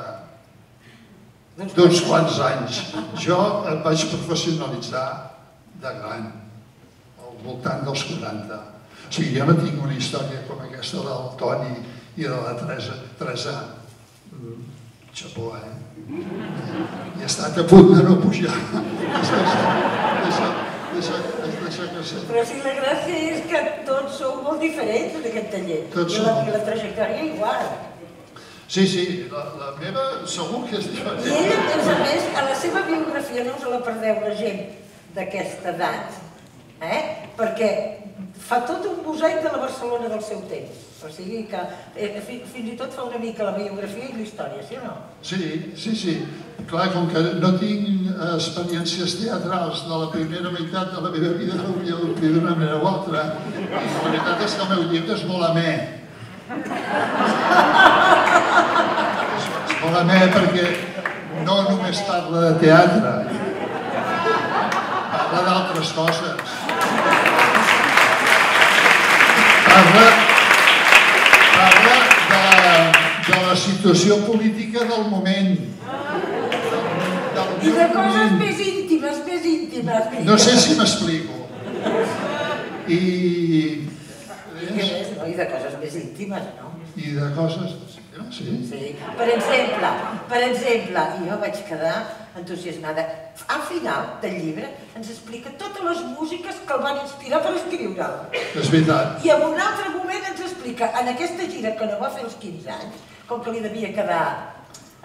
d'uns quants anys. Jo em vaig professionalitzar de gran, al voltant dels 40. O sigui, jo no tinc una història com aquesta del Toni i de la Teresa. Teresa, mm, xapó, eh? I he estat a punt de no pujar. Deixa, deixa, deixa, deixa que sé. Però si la gràcia és que tots sou molt diferents en aquest taller. Tots I la. I la trajectòria igual. Sí, sí, la, la meva segur que és I diferent. ell, a més a més, a la seva biografia no us la perdeu la gent d'aquesta edat, eh? perquè fa tot un mosaic de la Barcelona del seu temps. O sigui que eh, fi- fins i tot fa una mica la biografia i la història, sí o no? Sí, sí, sí. Clar, com que no tinc eh, experiències teatrals de la primera meitat de la meva vida, hauria d'omplir d'una manera o altra. I la veritat és que el meu llibre és molt amè. És, molt amè perquè no només parla de teatre, parla d'altres coses. Parla, parla de, de la situació política del moment. Del, I de coses moment. més íntimes, més íntimes. No sé si m'explico. I? I de coses més íntimes, no? I de coses... Sí? Sí. Per exemple, per exemple, jo vaig quedar entusiasmada. Al final del llibre ens explica totes les músiques que el van inspirar per escriure'l. És veritat. I en un altre moment ens explica, en aquesta gira que no va fer als 15 anys, com que li devia quedar,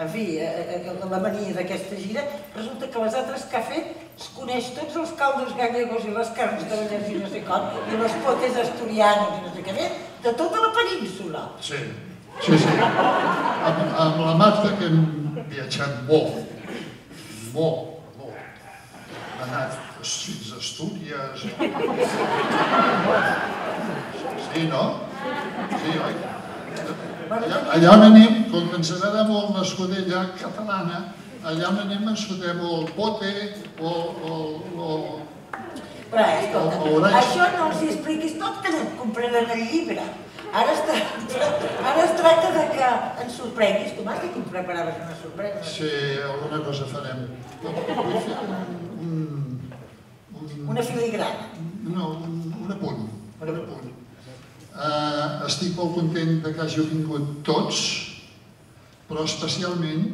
en fi, eh, eh, la mania d'aquesta gira, resulta que les altres que ha fet es coneix tots els caldos gallegos i les carns de Vallès i no sé com, i les potes asturianos i no sé què més, de tota la península. Sí, sí, sí. Amb, amb la Marta que hem viatjat molt, molt, molt. Hem anat fins a Astúries. Sí, no? Sí, oi? Allà, allà on anem, com que ens agrada molt l'escudella catalana, allà on anem ens fotem o el pote o, o, o, Però, escolta, O- o això no els hi expliquis tot, que no et compraran el llibre. Ara es, tracta, ara es tracta de que ens sorprenguis. Tu m'has dit que em preparaves una sorpresa. Sí, alguna cosa farem. Vull fer un, un, un, Una filigrana. no, un, un apunt. Un apunt. Uh, estic molt content de que hàgiu vingut tots, però especialment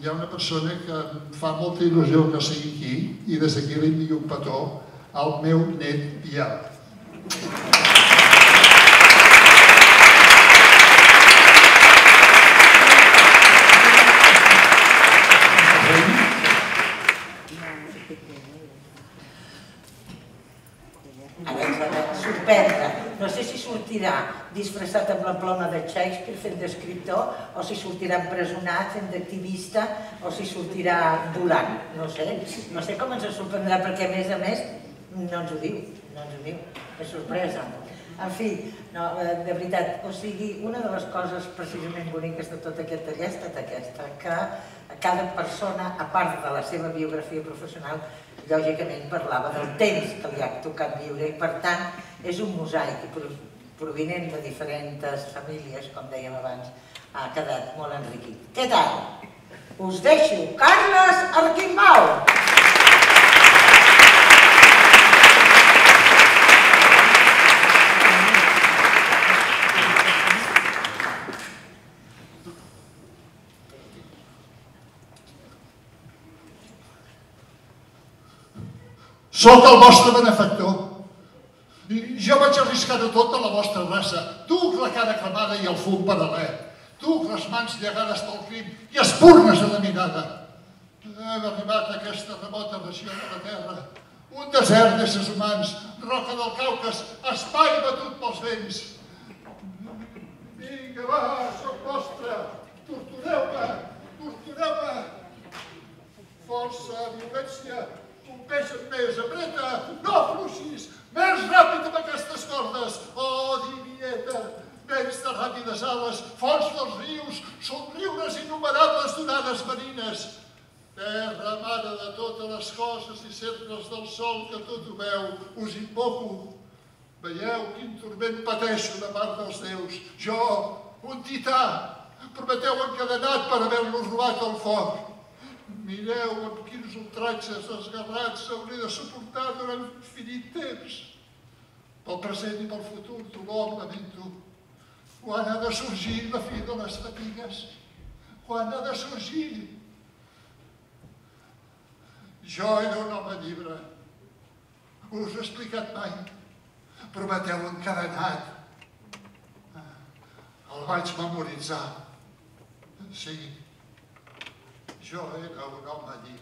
hi ha una persona que em fa molta il·lusió que sigui aquí i des d'aquí li envio un petó al meu net Biel. Ara ens ha de sorprendre. No sé si sortirà disfressat amb la ploma de Shakespeare fent d'escriptor, o si sortirà empresonat fent d'activista, o si sortirà volant. No sé, no sé com ens sorprendrà, perquè a més a més no ens ho diu, no ens ho diu. És sorpresa. En fi, no, eh, de veritat, o sigui, una de les coses precisament boniques de tot aquest taller ha estat aquesta, que cada persona, a part de la seva biografia professional, lògicament parlava del temps que li ha tocat viure i per tant és un mosaic i provinent de diferents famílies, com dèiem abans, ha quedat molt enriquit. Què tal? Us deixo Carles Arquimbau. Soc el vostre benefactor. Jo vaig arriscar de tot a la vostra raça. Duc la cara cremada i el fum paral·lel. Duc les mans llegades pel crim i espurnes a la mirada. Hem arribat a aquesta remota regió de la Terra. Un desert d'éssers humans, roca del Caucas, espai batut pels vents. Vinga, va, sóc vostre. Tortureu-me, tortureu-me. Força, violència, colpeixen més, apreta, no afluixis, més ràpid amb aquestes cordes. Oh, divieta, vents de ràpides ales, fonts dels rius, somriures innumerables donades marines. Terra, mare de totes les coses i cercles del sol que tot ho veu, us invoco. Veieu quin turment pateixo de part dels déus. Jo, un tità, prometeu encadenat per haver-nos robat el foc. Mireu amb quins ultratges esgarrats hauré de suportar durant infinit temps. Pel present i pel futur em lamento. Quan ha de sorgir la fi de les fatigues? Quan ha de sorgir? Jo era un home llibre. Us ho he explicat mai. Prometeu encadenat. El vaig memoritzar. Sí, jo era un home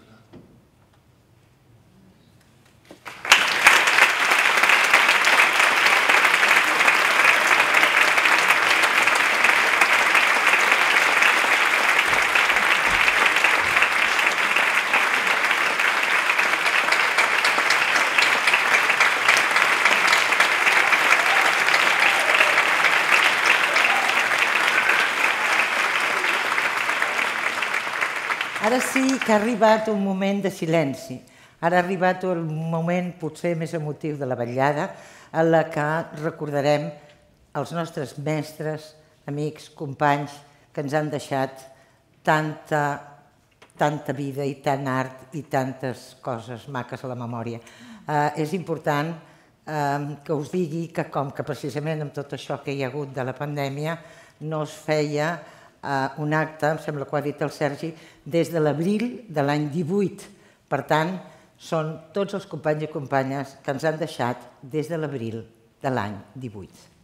Sí que ha arribat un moment de silenci. Ara ha arribat el moment potser més emotiu de la vetllada en la que recordarem els nostres mestres, amics, companys que ens han deixat tanta, tanta vida i tant art i tantes coses maques a la memòria. Eh, és important eh, que us digui que com que precisament amb tot això que hi ha hagut de la pandèmia no es feia eh, un acte, em sembla que ho ha dit el Sergi, des de l'abril de l'any 18. Per tant, són tots els companys i companyes que ens han deixat des de l'abril de l'any 18.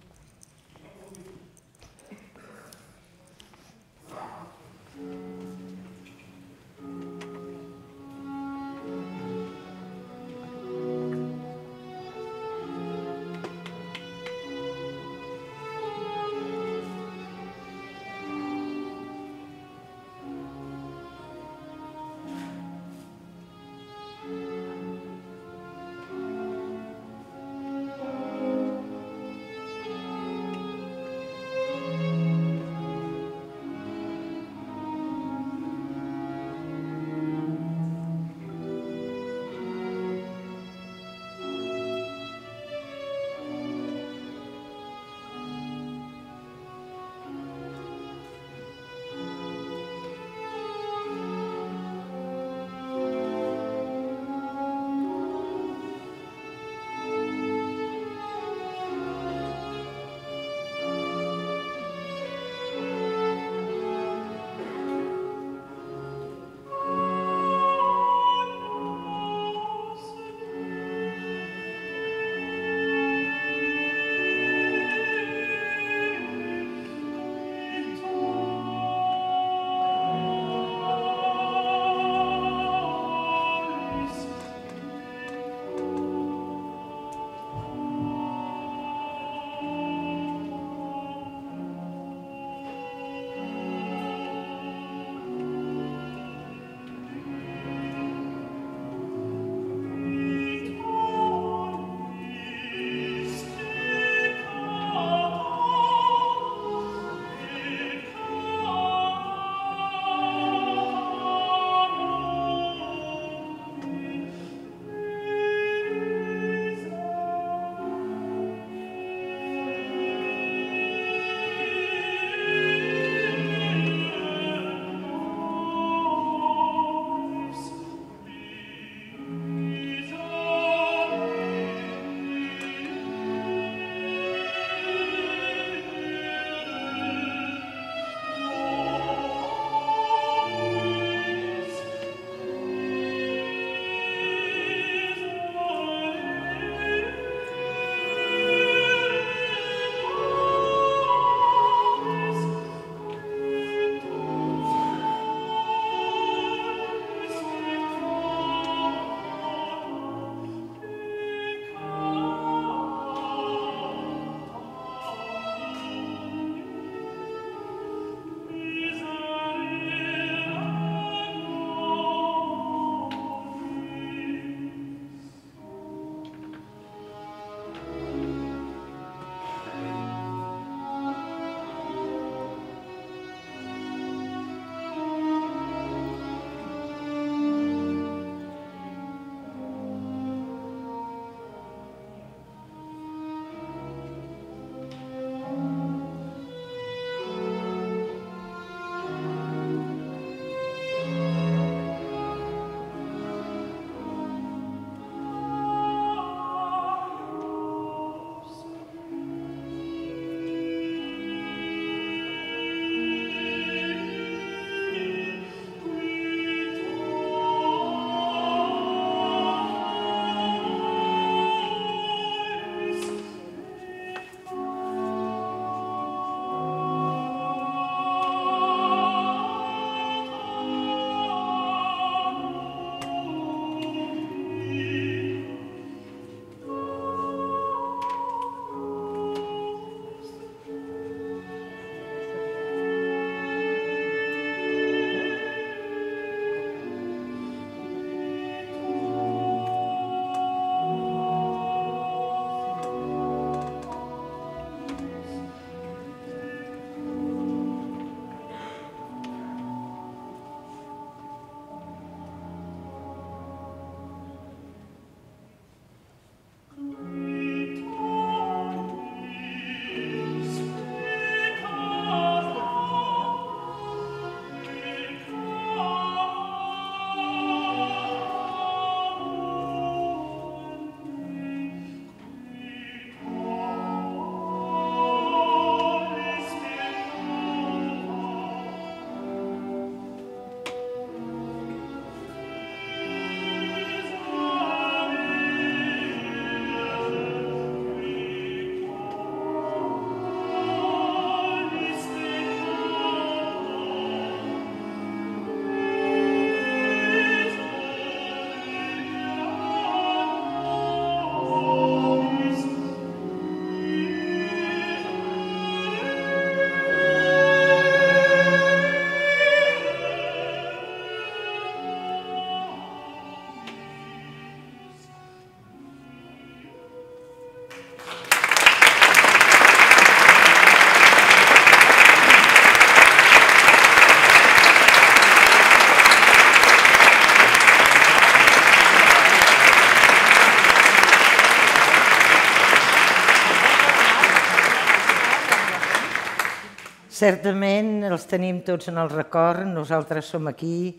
Certament els tenim tots en el record, nosaltres som aquí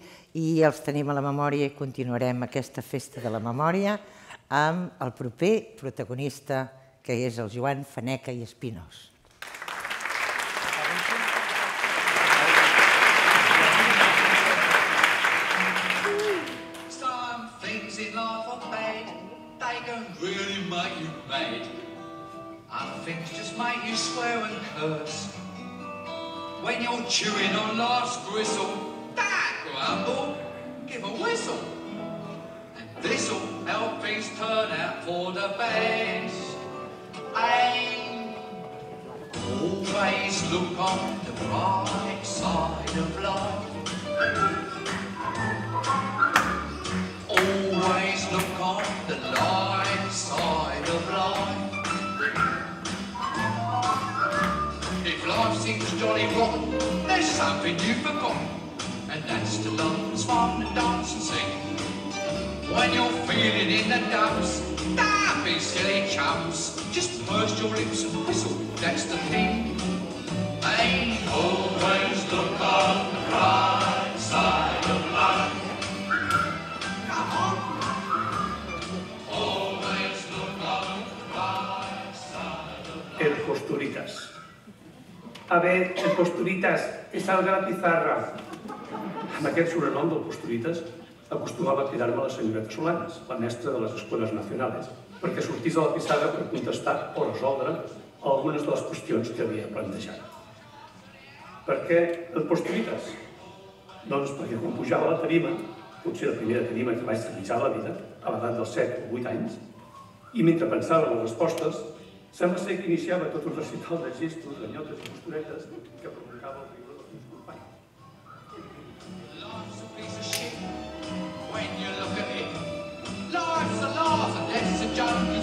i els tenim a la memòria i continuarem aquesta festa de la memòria amb el proper protagonista, que és el Joan Faneca i Espinós. Cridar-me la mestra de les escoles nacionals, perquè sortís a la pissarra per contestar o resoldre algunes de les qüestions que havia plantejat. Per què el Posturitas? Doncs perquè quan pujava la tarima, potser la primera tarima que vaig realitzar a la vida, a l'edat dels 7 o 8 anys, i mentre pensava en les respostes, sembla ser que iniciava tot un recital de gestos, ganyotes i posturetes que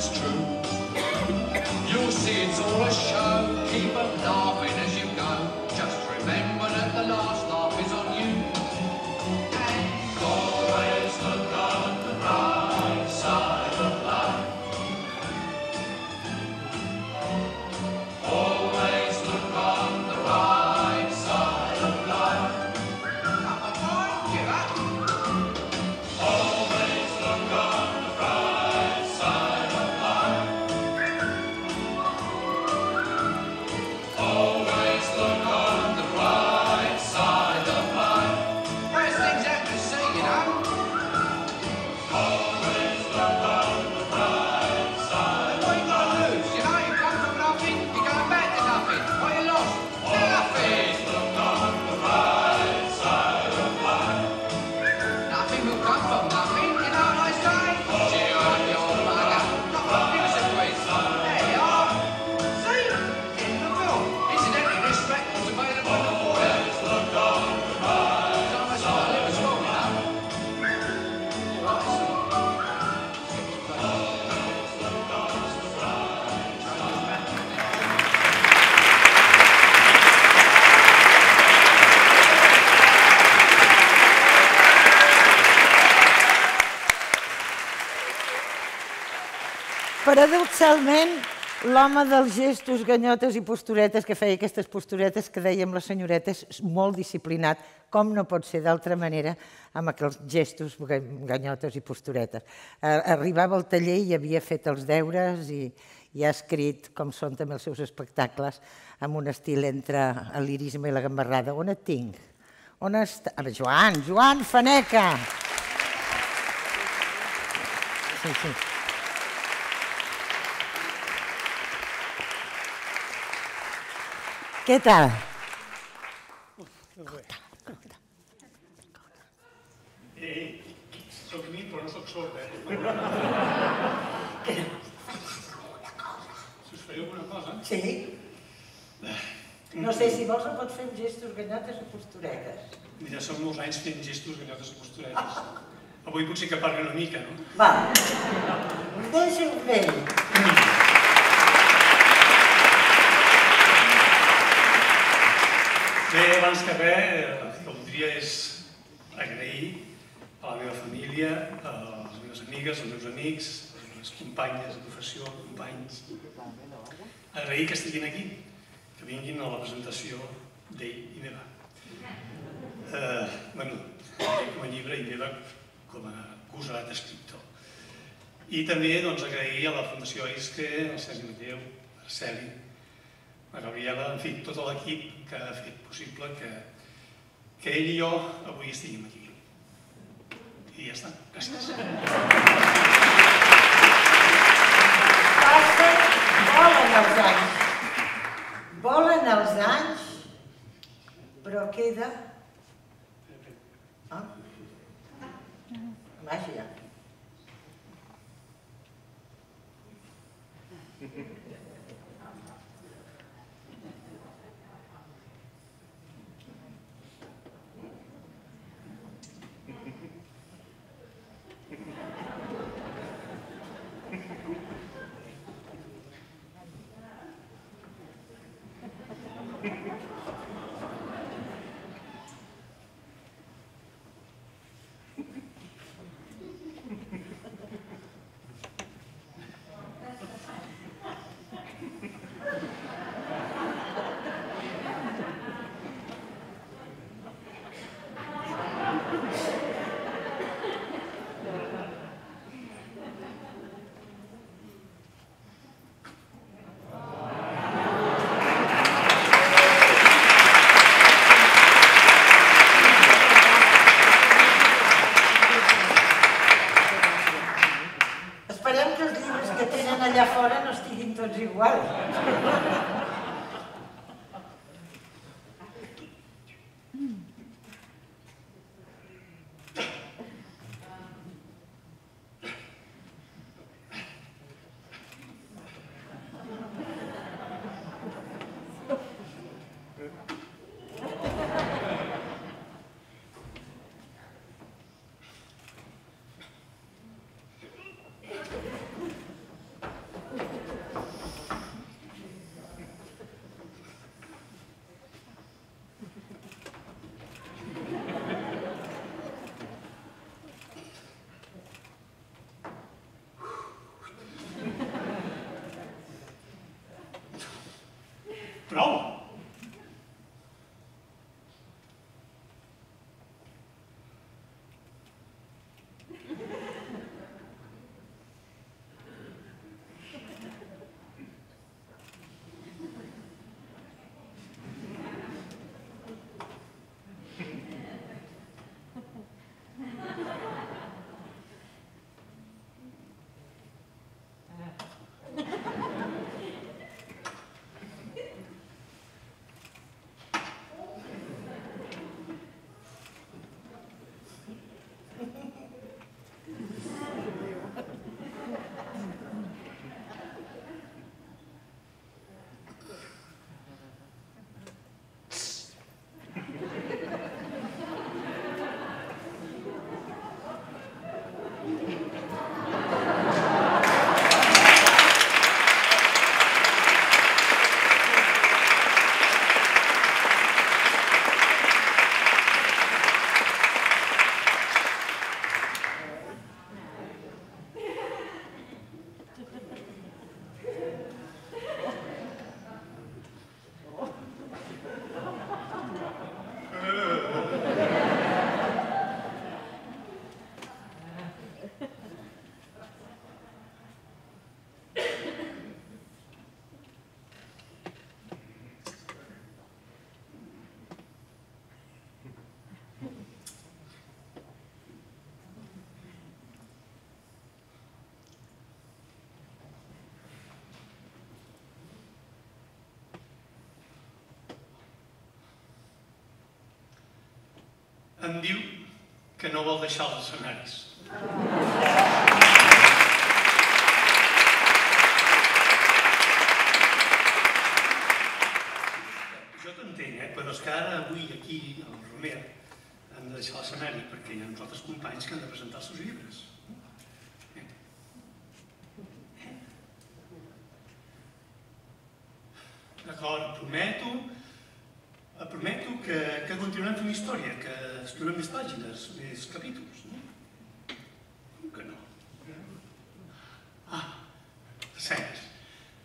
true. You'll see it's all a show. Keep 'em laughing Paradoxalment, l'home dels gestos, ganyotes i posturetes, que feia aquestes posturetes que dèiem la senyoreta, és molt disciplinat, com no pot ser d'altra manera, amb aquells gestos, ga- ganyotes i posturetes. Eh, Arribava al taller i havia fet els deures i, i ha escrit, com són també els seus espectacles, amb un estil entre el lirisme i la gambarrada. On et tinc? On està? Joan, Joan Faneca! Sí, sí. Què tal? Ei, soc nit, però no soc sord, eh? Si us feia alguna cosa... Sí. No sé, si vols em pots fer gestos, ganyotes o posturetes. Ja són molts anys fent gestos, ganyotes i posturetes. Avui potser que parli una mica, no? Va, deixa'm fer. Bé, abans que res, el que voldria és agrair a la meva família, a les meves amigues, als meus amics, a les meves companyes de professió, companys, agrair que estiguin aquí, que vinguin a la presentació d'ell i meva. Eh, com a llibre i meva com a acusarat escriptor. I també doncs, agrair a la Fundació ISCRE, al Sergi Mateu, a Arceli, a Gabriela, en fi, tot l'equip que ha fet possible que, que ell i jo avui estiguem aquí. I ja està. Gràcies. Passen, volen els anys. Volen els anys, però queda... Ah? Màgia. Esperem Oh, Em diu que no vol deixar els escenaris. Jo t'entenc, eh? però és que ara, avui, aquí, al Romer, hem de deixar l'escenari perquè hi ha altres companys que han de presentar els seus llibres. escriure més pàgines, més capítols, no? Com que no? Ah, escenes.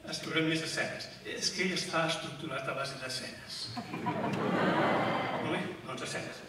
Explorem més escenes. És que ell està estructurat a base d'escenes. Molt bé, doncs escenes.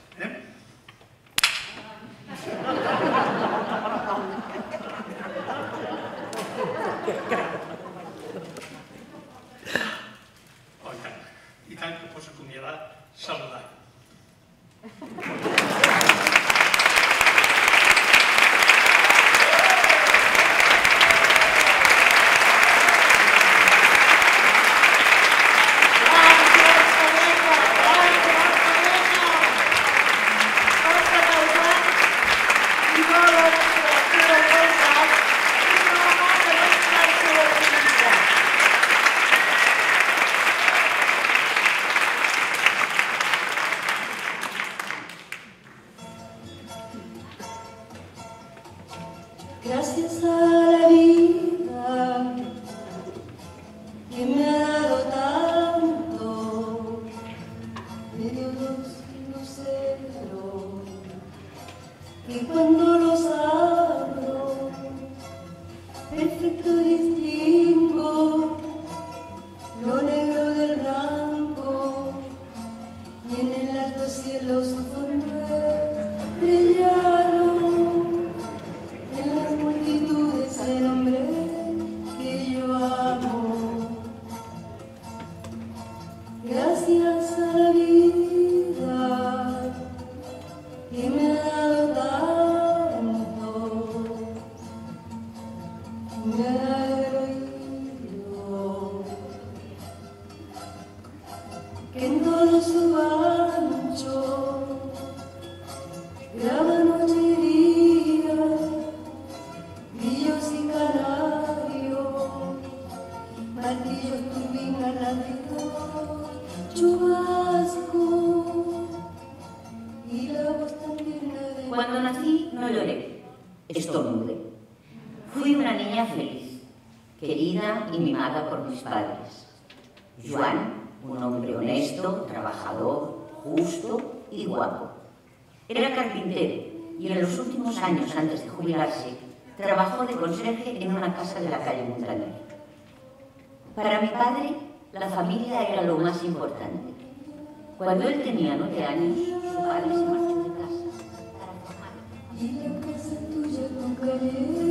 Ele é o que é tudo, eu não.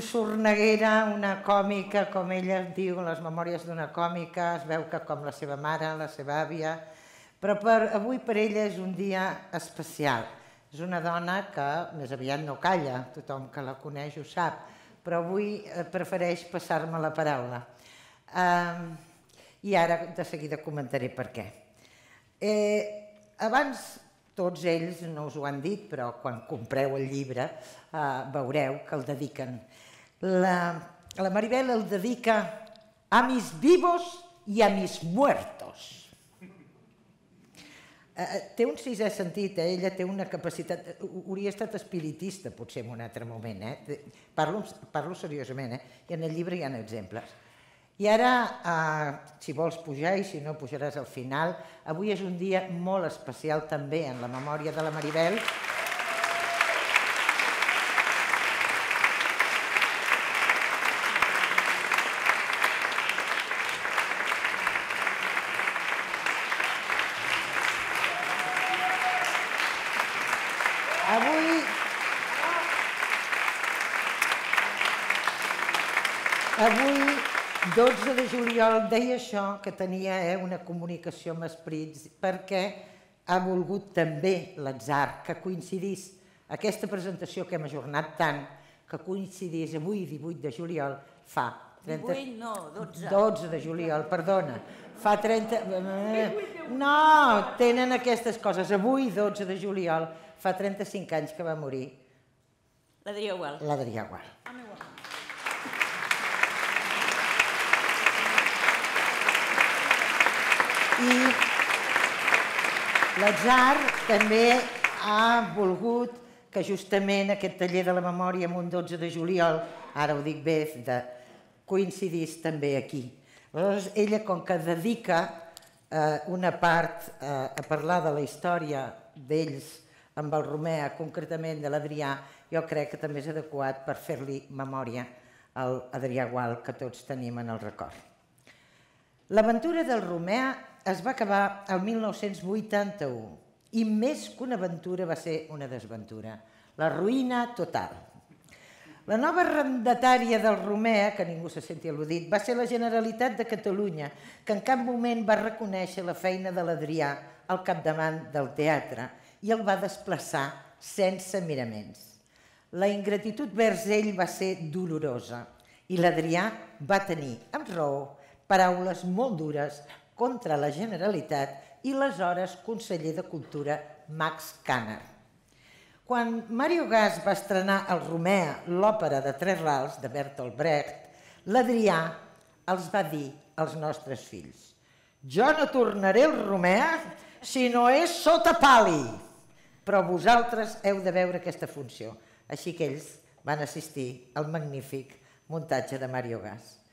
Sorneguera, una còmica, com ella diu, les memòries d'una còmica, es veu que com la seva mare, la seva àvia, però per, avui per ella és un dia especial. És una dona que més aviat no calla, tothom que la coneix ho sap, però avui eh, prefereix passar-me la paraula. Um, I ara de seguida comentaré per què. Eh, abans tots ells no us ho han dit, però quan compreu el llibre eh, veureu que el dediquen. La, la Maribel el dedica a mis vivos i a mis muertos. Eh, té un sisè sentit, eh? ella té una capacitat... Hauria estat espiritista, potser, en un altre moment. Eh? Parlo, parlo seriosament, eh? i en el llibre hi ha exemples. I ara, eh, si vols pujar i si no pujaràs al final, avui és un dia molt especial també en la memòria de la Maribel. Avui Avui, 12 de juliol, deia això, que tenia eh, una comunicació amb esprits, perquè ha volgut també l'atzar que coincidís aquesta presentació que hem ajornat tant, que coincidís avui, 18 de juliol, fa 30... 18 no, 12. 12 de juliol, perdona. Fa 30... eh, No, tenen aquestes coses. Avui, 12 de juliol, fa 35 anys que va morir L'Adrià Gual. l'Adrià Gual. I l'atzar també ha volgut que justament aquest taller de la memòria amb un 12 de juliol, ara ho dic bé, de, coincidís també aquí. Aleshores, ella, com que dedica eh, una part eh, a parlar de la història d'ells amb el Romea, concretament de l'Adrià, jo crec que també és adequat per fer-li memòria al Adrià Gual que tots tenim en el record. L'aventura del Romea es va acabar el 1981 i més que una aventura va ser una desventura, la ruïna total. La nova arrendatària del Romea, que ningú se senti al·ludit, va ser la Generalitat de Catalunya, que en cap moment va reconèixer la feina de l'Adrià al capdavant del teatre i el va desplaçar sense miraments. La ingratitud vers ell va ser dolorosa i l'Adrià va tenir, amb raó, paraules molt dures contra la Generalitat i l'aleshores conseller de Cultura Max Canner. Quan Mario Gas va estrenar el Romea, l'òpera de Tres Rals de Bertolt Brecht, l'Adrià els va dir als nostres fills «Jo no tornaré el Romea si no és sota pali, però vosaltres heu de veure aquesta funció». Així que ells van assistir al magnífic muntatge de Mario Gas.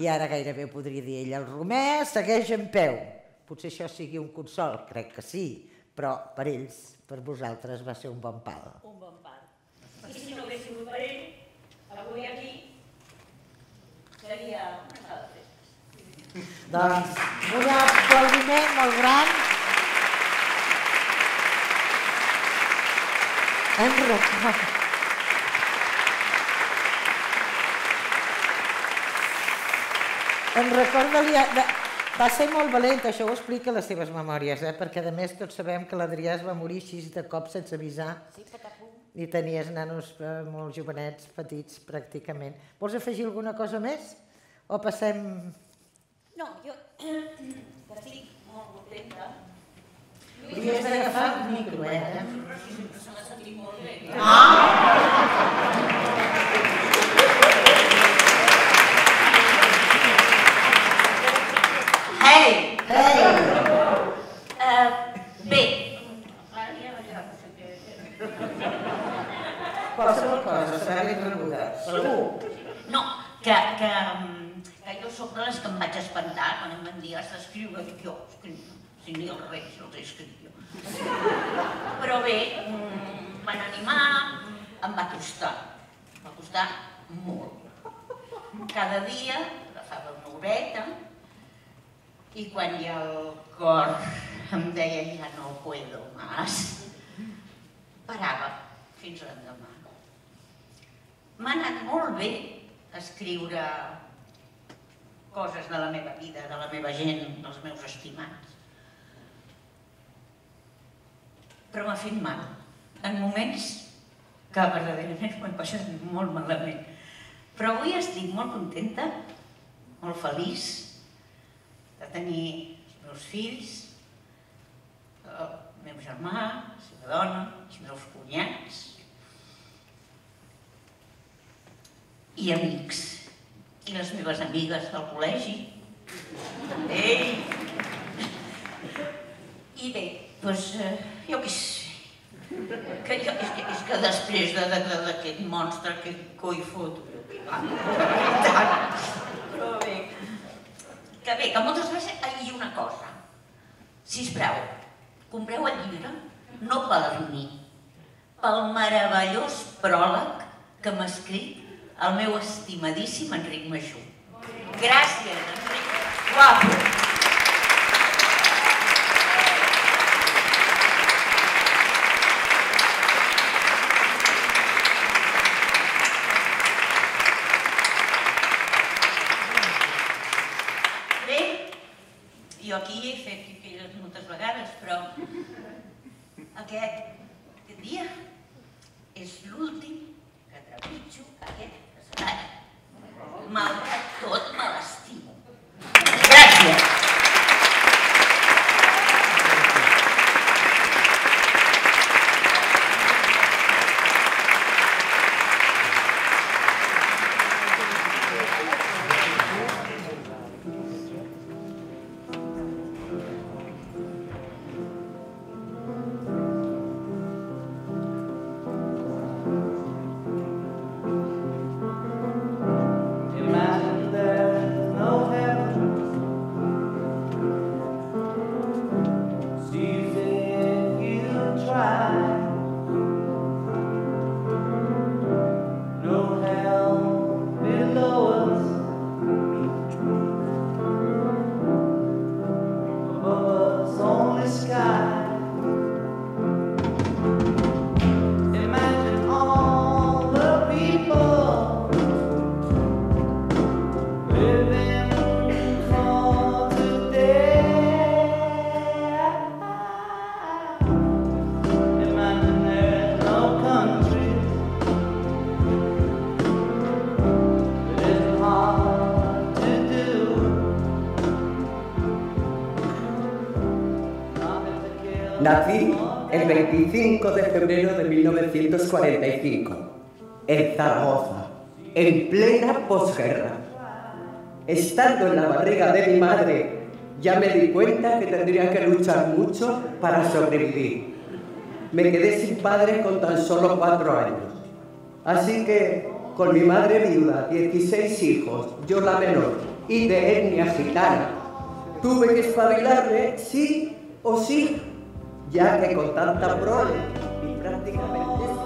I ara gairebé podria dir ell, el Romea segueix en peu. Potser això sigui un consol, crec que sí, però per ells, per vosaltres, va ser un bon pal. Un bon pal. I si no hagués sigut per ell, avui aquí seria una sala de festes. Doncs un aplaudiment molt gran. En record. En record de, va ser molt valent, això ho explica les seves memòries, eh? perquè a més tots sabem que l'Adrià es va morir així de cop sense avisar Sí, patapum. i tenies nanos eh, molt jovenets, petits pràcticament. Vols afegir alguna cosa més? O passem... No, jo que estic molt contenta. Hauries d'agafar el micro, eh? Se m'ha sentit molt bé. Hey! Hey! Uh, bé. Qualsevol cosa serà ben rebuda, segur. No, que, que, mm, que jo sóc de les que em vaig espantar quan em van dir has d'escriure, dic jo, escriure, si ni els reis els he escrit jo. Però bé, mm, van animar, em va costar, em va costar molt. Cada dia agafava una horeta i quan ja el cor em deia ja no puedo más, parava fins l'endemà. M'ha anat molt bé escriure coses de la meva vida, de la meva gent, dels meus estimats. Però m'ha fet mal, en moments que verdaderament m'ho he passat molt malament. Però avui estic molt contenta, molt feliç de tenir meus fills, el meu germà, la seva dona, els meus cunyats i amics. I les meves amigues del col·legi. Ei! I bé, doncs, eh, jo què sé, que jo, és, que, és que després de- de- de- d'aquest monstre que coi foto, jo, tant. Que bé, que moltes vegades hi ha una cosa. Sisplau, compreu el llibre, no per mi, pel meravellós pròleg que m'ha escrit el meu estimadíssim Enric Majú. Gràcies, Enric. Guapo. Bé, jo aquí he fet aquelles moltes vegades, però aquest, dia és l'últim que trepitjo aquest escenari. Malgrat tot, me. Posguerra. Estando en la barriga de mi madre, ya me di cuenta que tendría que luchar mucho para sobrevivir. Me quedé sin padre con tan solo cuatro años. Así que, con mi madre viuda, 16 hijos, yo la menor, y de etnia gitana, tuve que espabilarme sí o sí, ya que con tanta prole y prácticamente...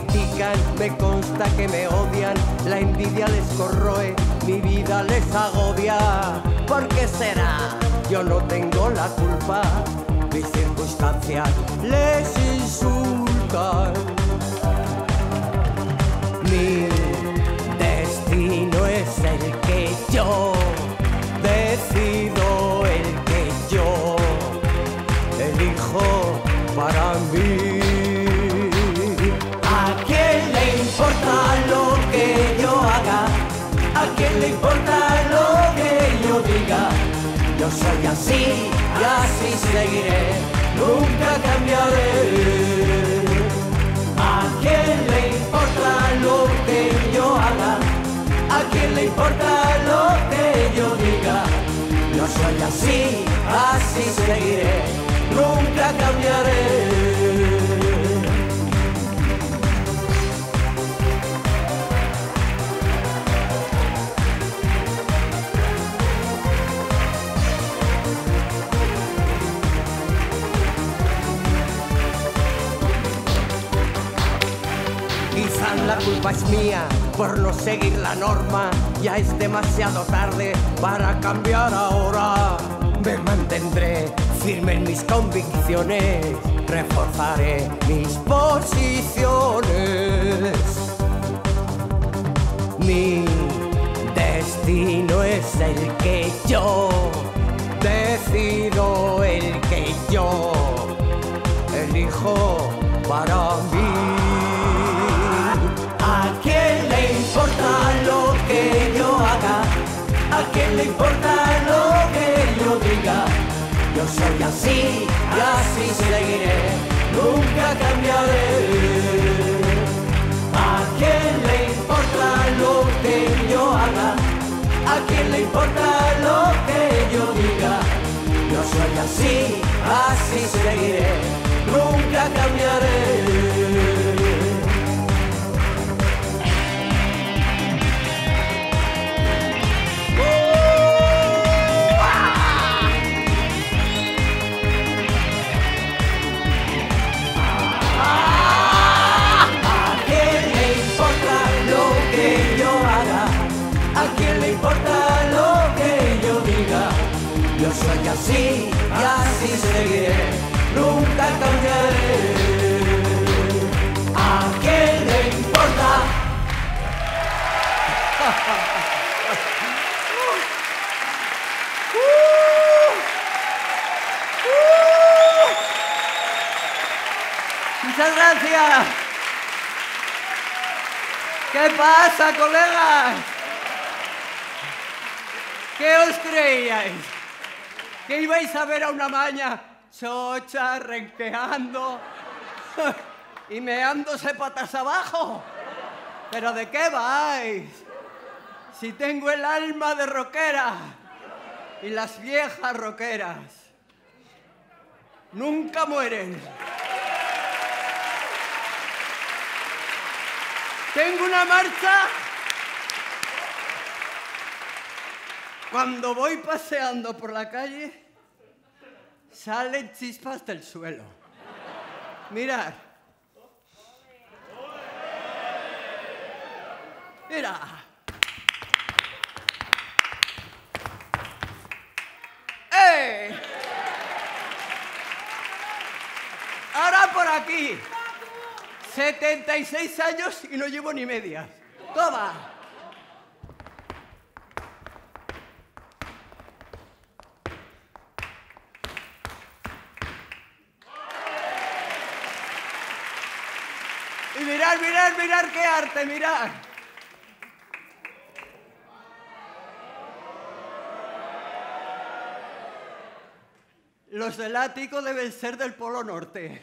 critican, me consta que me odian, la envidia les corroe, mi vida les agobia. ¿Por qué será? Yo no tengo la culpa, mis circunstancias les insultan. Mi destino es el que yo decido, el que yo elijo para mí. Yo soy así y así seguiré, nunca cambiaré. ¿A quién le importa lo que yo haga? ¿A quién le importa lo que yo diga? Yo soy así, así seguiré, nunca cambiaré. Culpa es mía por no seguir la norma. Ya es demasiado tarde para cambiar ahora. Me mantendré firme en mis convicciones. Reforzaré mis posiciones. Mi destino es el que yo decido, el que yo elijo para mí. Importa lo que yo haga? ¿A quién le importa lo que yo diga? Yo soy así así seguiré, nunca cambiaré. ¿A quién le importa lo que yo haga? ¿A quién le importa lo que yo diga? Yo soy así, así seguiré, nunca cambiaré. Así y así seguiré, nunca cambiaré. ¿A quién le importa? Muchas gracias. ¿Qué pasa, colegas? ¿Qué os creíais? ¿Que ibais a ver a una maña chocha, renqueando y meándose patas abajo? ¿Pero de qué vais? Si tengo el alma de roquera y las viejas roqueras nunca mueren. Tengo una marcha. Cuando voy paseando por la calle, salen chispas del suelo. Mirad. Mira. ¡Eh! Ahora por aquí. 76 años y no llevo ni medias. Toma. Y mirar, qué arte, mirar. Los del ático deben ser del Polo Norte.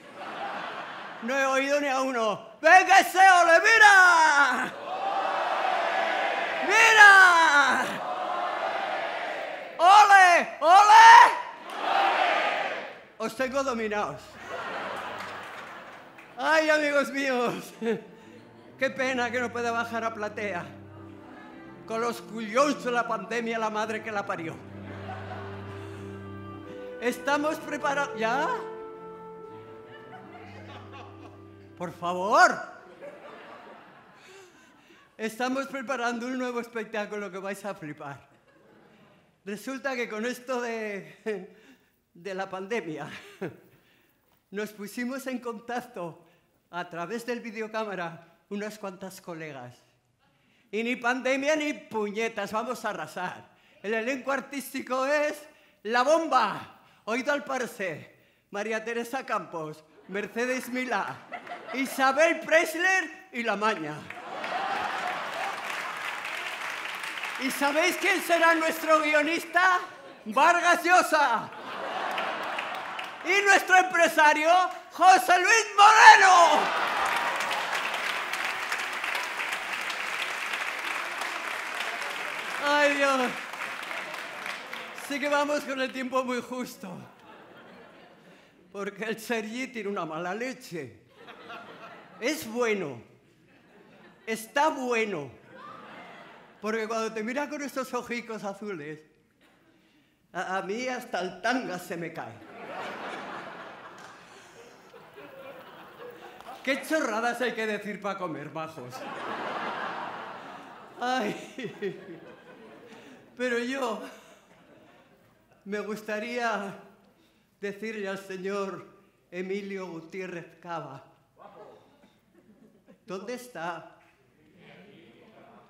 No he oído ni a uno. ¡Venga ese ole! ¡Mira! ¡Mira! ¡Ole! ¡Ole! Os tengo dominados. Ay, amigos míos, qué pena que no pueda bajar a platea. Con los cullones de la pandemia, la madre que la parió. Estamos preparados. ¿Ya? Por favor. Estamos preparando un nuevo espectáculo que vais a flipar. Resulta que con esto de, de la pandemia nos pusimos en contacto a través del videocámara unas cuantas colegas. Y ni pandemia ni puñetas, vamos a arrasar. El elenco artístico es La Bomba, Oído al Parse, María Teresa Campos, Mercedes Milá, Isabel Presler y La Maña. ¿Y sabéis quién será nuestro guionista? Vargas Llosa. Y nuestro empresario, José Luis Moreno. Ay Dios. Sí que vamos con el tiempo muy justo. Porque el Sergi tiene una mala leche. Es bueno. Está bueno. Porque cuando te mira con estos ojicos azules, a, mí hasta el tanga se me cae. ¿Qué chorradas hay que decir para comer, bajos? Ay, pero yo me gustaría decirle al señor Emilio Gutiérrez Cava, ¿dónde está?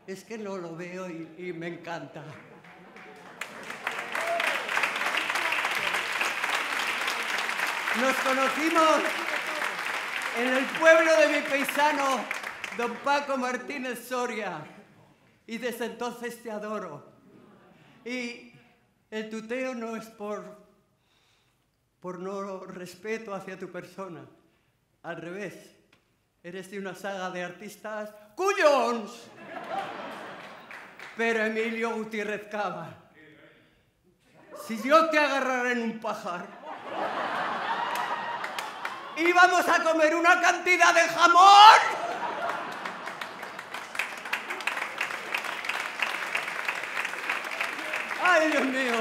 Es que no lo veo y, y me encanta. Nos conocimos en el pueblo de mi paisano, don Paco Martínez Soria, y desde entonces te adoro. Y el tuteo no es por, por no respeto hacia tu persona, al revés, eres de una saga de artistas cuyons. Pero Emilio Gutiérrez Cava, si yo te agarrara en un pajar, íbamos a comer una cantidad de jamón. Ay, Dios mío.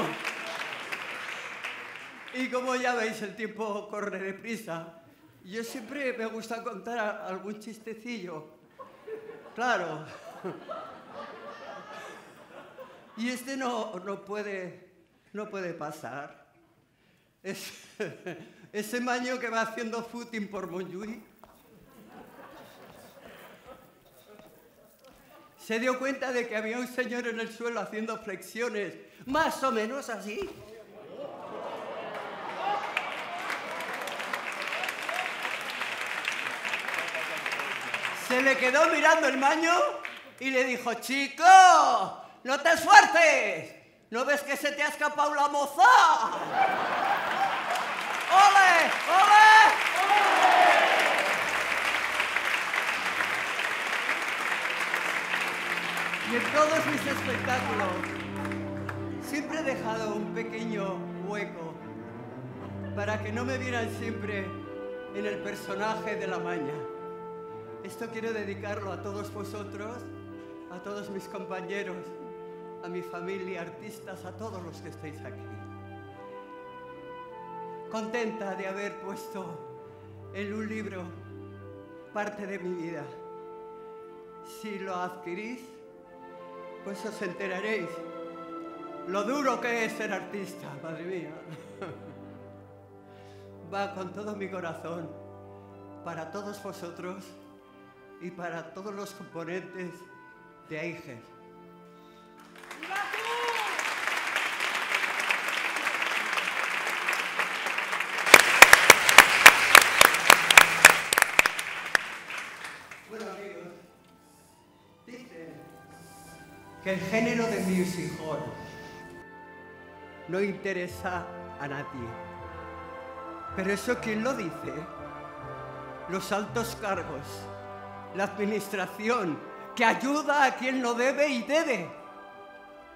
Y como ya veis, el tiempo corre deprisa. Yo siempre me gusta contar algún chistecillo. Claro. Y este no, no, puede, no puede pasar. Es, ese maño que va haciendo footing por Montjuïc se dio cuenta de que había un señor en el suelo haciendo flexiones, más o menos así. Se le quedó mirando el maño y le dijo, chico, no te esfuerces, ¿no ves que se te ha escapado la moza? ¡Ole! ¡Ole! Y en todos mis espectáculos siempre he dejado un pequeño hueco para que no me vieran siempre en el personaje de la maña. Esto quiero dedicarlo a todos vosotros, a todos mis compañeros, a mi familia, artistas, a todos los que estáis aquí. Contenta de haber puesto en un libro parte de mi vida. Si lo adquirís, pues os enteraréis lo duro que es ser artista, madre mía. Va con todo mi corazón para todos vosotros y para todos los componentes de Aiger. Que el género de music hall no interesa a nadie. Pero eso quién lo dice? Los altos cargos, la administración, que ayuda a quien no debe y debe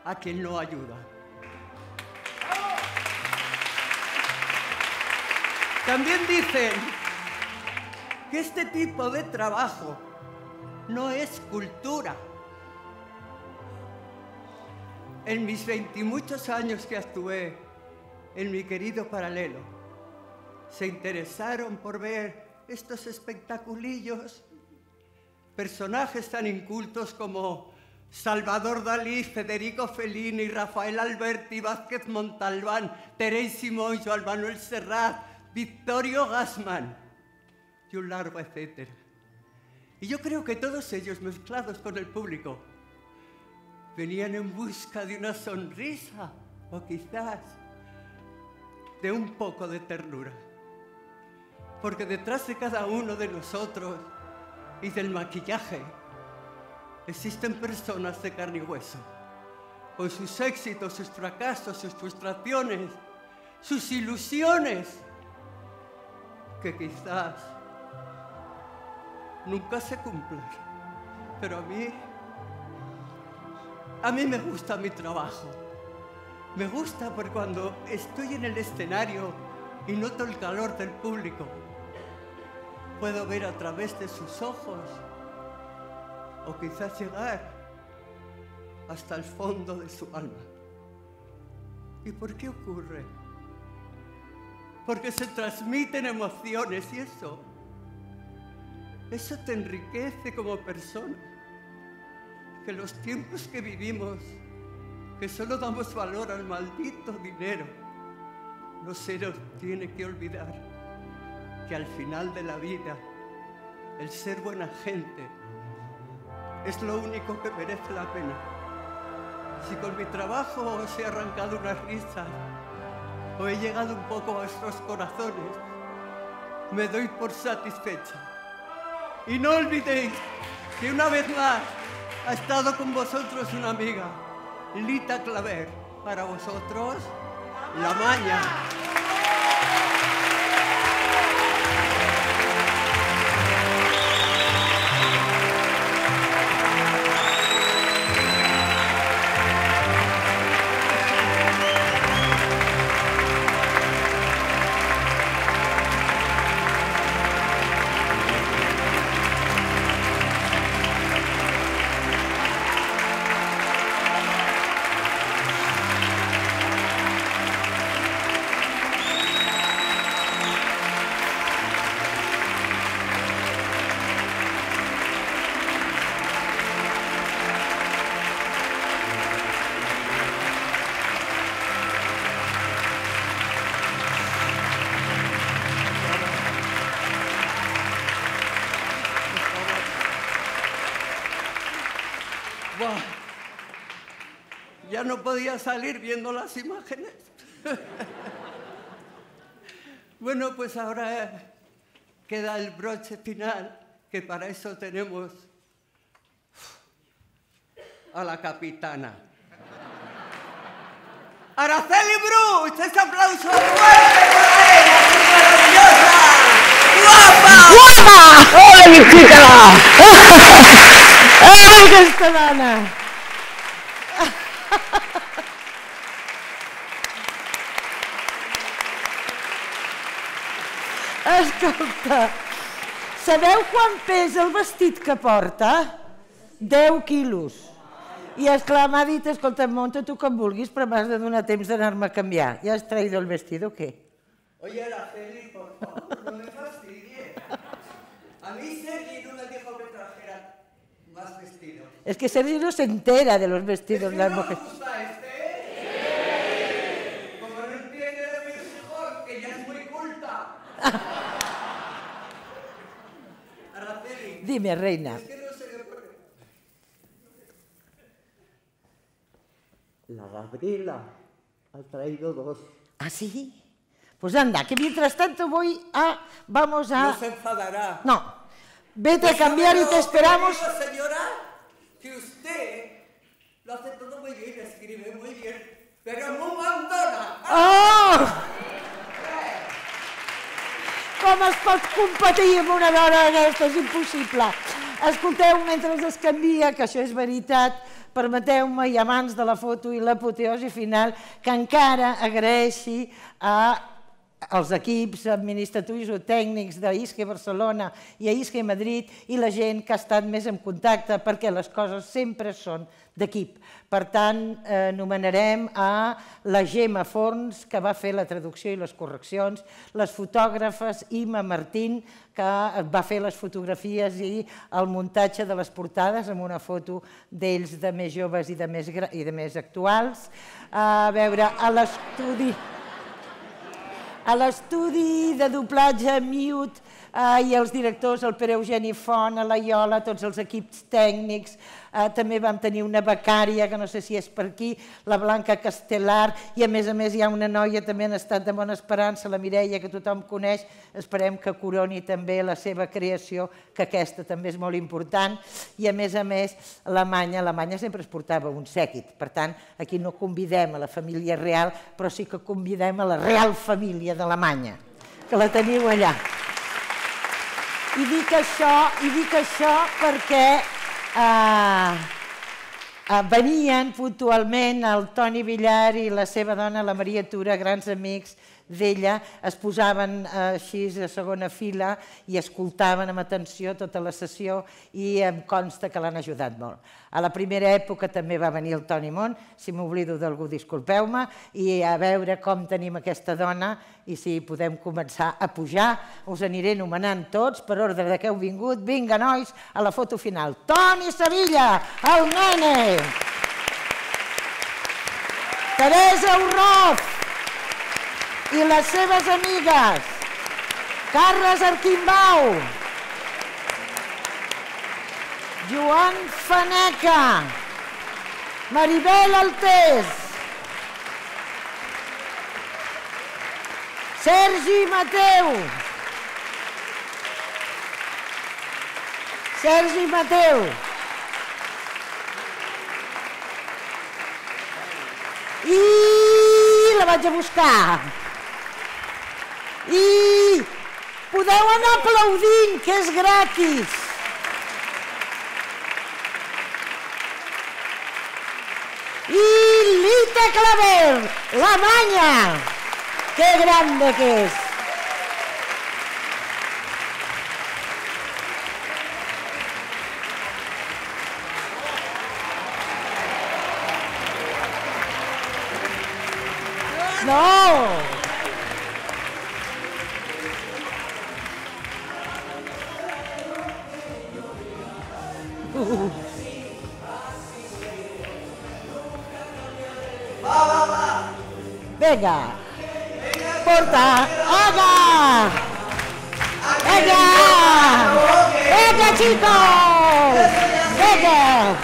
a quien no ayuda. También dicen que este tipo de trabajo no es cultura. En mis veintimuchos años que actué en mi querido paralelo, se interesaron por ver estos espectaculillos, personajes tan incultos como Salvador Dalí, Federico Fellini, Rafael Alberti, Vázquez Montalbán, Teresa Simón, Joan Manuel Serrat, Victorio Gassman y un largo etcétera. Y yo creo que todos ellos, mezclados con el público, venían en busca de una sonrisa o quizás de un poco de ternura. Porque detrás de cada uno de nosotros y del maquillaje existen personas de carne y hueso, con sus éxitos, sus fracasos, sus frustraciones, sus ilusiones, que quizás nunca se cumplan. Pero a mí, a mí me gusta mi trabajo. Me gusta porque cuando estoy en el escenario y noto el calor del público, puedo ver a través de sus ojos o quizás llegar hasta el fondo de su alma. ¿Y por qué ocurre? Porque se transmiten emociones y eso, eso te enriquece como persona. Que los tiempos que vivimos, que solo damos valor al maldito dinero, no se nos tiene que olvidar que al final de la vida, el ser buena gente es lo único que merece la pena. Si con mi trabajo os he arrancado una risa o he llegado un poco a vuestros corazones, me doy por satisfecha. Y no olvidéis que una vez más ha estado con vosotros una amiga, Lita Claver. Para vosotros, la maña. No podía salir viendo las imágenes. bueno, pues ahora queda el broche final, que para eso tenemos a la capitana. Araceli Bruch, este aplauso fuerte maravillosa, guapa. Guapa! Hola, mi chica! Ai, aquesta Escolta, sabeu quan pesa el vestit que porta? 10 quilos. I esclar, m'ha dit, escolta, monta tu com vulguis, però m'has de donar temps d'anar-me a canviar. ¿Ya has traído el vestido o qué? Oye, Araceli, por favor, no me fastidie. A mí Sergi no me dijo que trajera más vestidos. Es que Sergio no se entera de los vestidos de las ¿No mujeres. gusta este? Como no entiende de mis hijos, que ya es muy culta. Dime, reina. La Gabriela ha traído dos. ¿Ah, sí? Pues anda, que mientras tanto voy a... Vamos a... No se enfadará. No. Vete a cambiar y te esperamos. señora, que usted lo hace todo muy bien, escribe muy bien, pero muy mandona. Oh! Com es pot competir amb una dona d'aquesta? És impossible. Escolteu, mentre es canvia, que això és veritat, permeteu-me, i abans de la foto i l'apoteosi final, que encara agraeixi a els equips administratius o tècnics d'Isque Barcelona i a Isque Madrid i la gent que ha estat més en contacte perquè les coses sempre són d'equip. Per tant, eh, nomenarem a la Gemma Forns, que va fer la traducció i les correccions, les fotògrafes Ima Martín, que va fer les fotografies i el muntatge de les portades amb una foto d'ells de més joves i de més, i de més actuals. A veure, a l'estudi a l'estudi de doblatge Mute eh, i els directors, el Pere Eugeni Font, a la Iola, tots els equips tècnics, eh, també vam tenir una becària, que no sé si és per aquí, la Blanca Castelar, i a més a més hi ha una noia també en estat de bona esperança, la Mireia, que tothom coneix, esperem que coroni també la seva creació, que aquesta també és molt important, i a més a més, Alemanya, Alemanya sempre es portava un sèquit, per tant, aquí no convidem a la família real, però sí que convidem a la real família d'Alemanya, que la teniu allà. I dic això, i dic això perquè eh, eh, venien puntualment el Toni Villar i la seva dona, la Maria Tura, grans amics d'ella, es posaven eh, així a segona fila i escoltaven amb atenció tota la sessió i em consta que l'han ajudat molt. A la primera època també va venir el Toni Mont, si m'oblido d'algú disculpeu-me, i a veure com tenim aquesta dona i si podem començar a pujar. Us aniré nomenant tots per ordre de que heu vingut. Vinga, nois, a la foto final. Toni Sevilla, el nene. Teresa Urroz i les seves amigues. Carles Arquimbau. Joan Faneca. Maribel Altés. Sergi Mateu. Sergi Mateu. I la vaig a buscar. I podeu anar aplaudint, que és gratis. I Lita Claver, la manya. Que grande que és. No! Venga. Porta. Haga. Venga. Venga, chicos. Venga.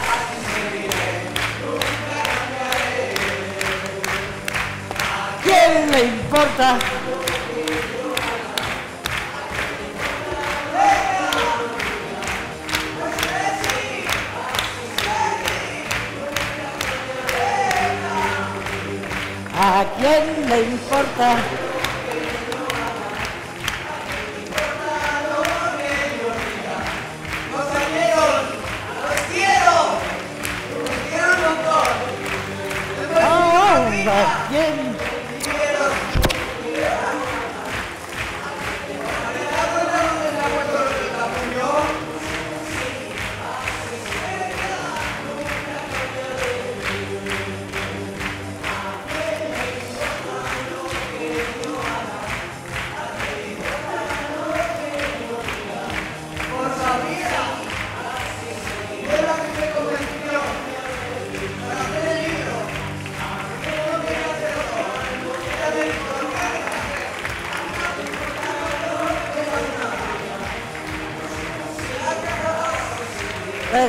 ¿Quién le importa? ¿A quién le importa? Oh, ¿a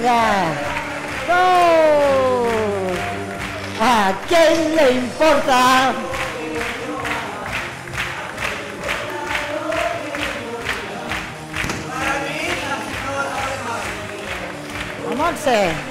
¡No! ¿A quién le importa? Monse.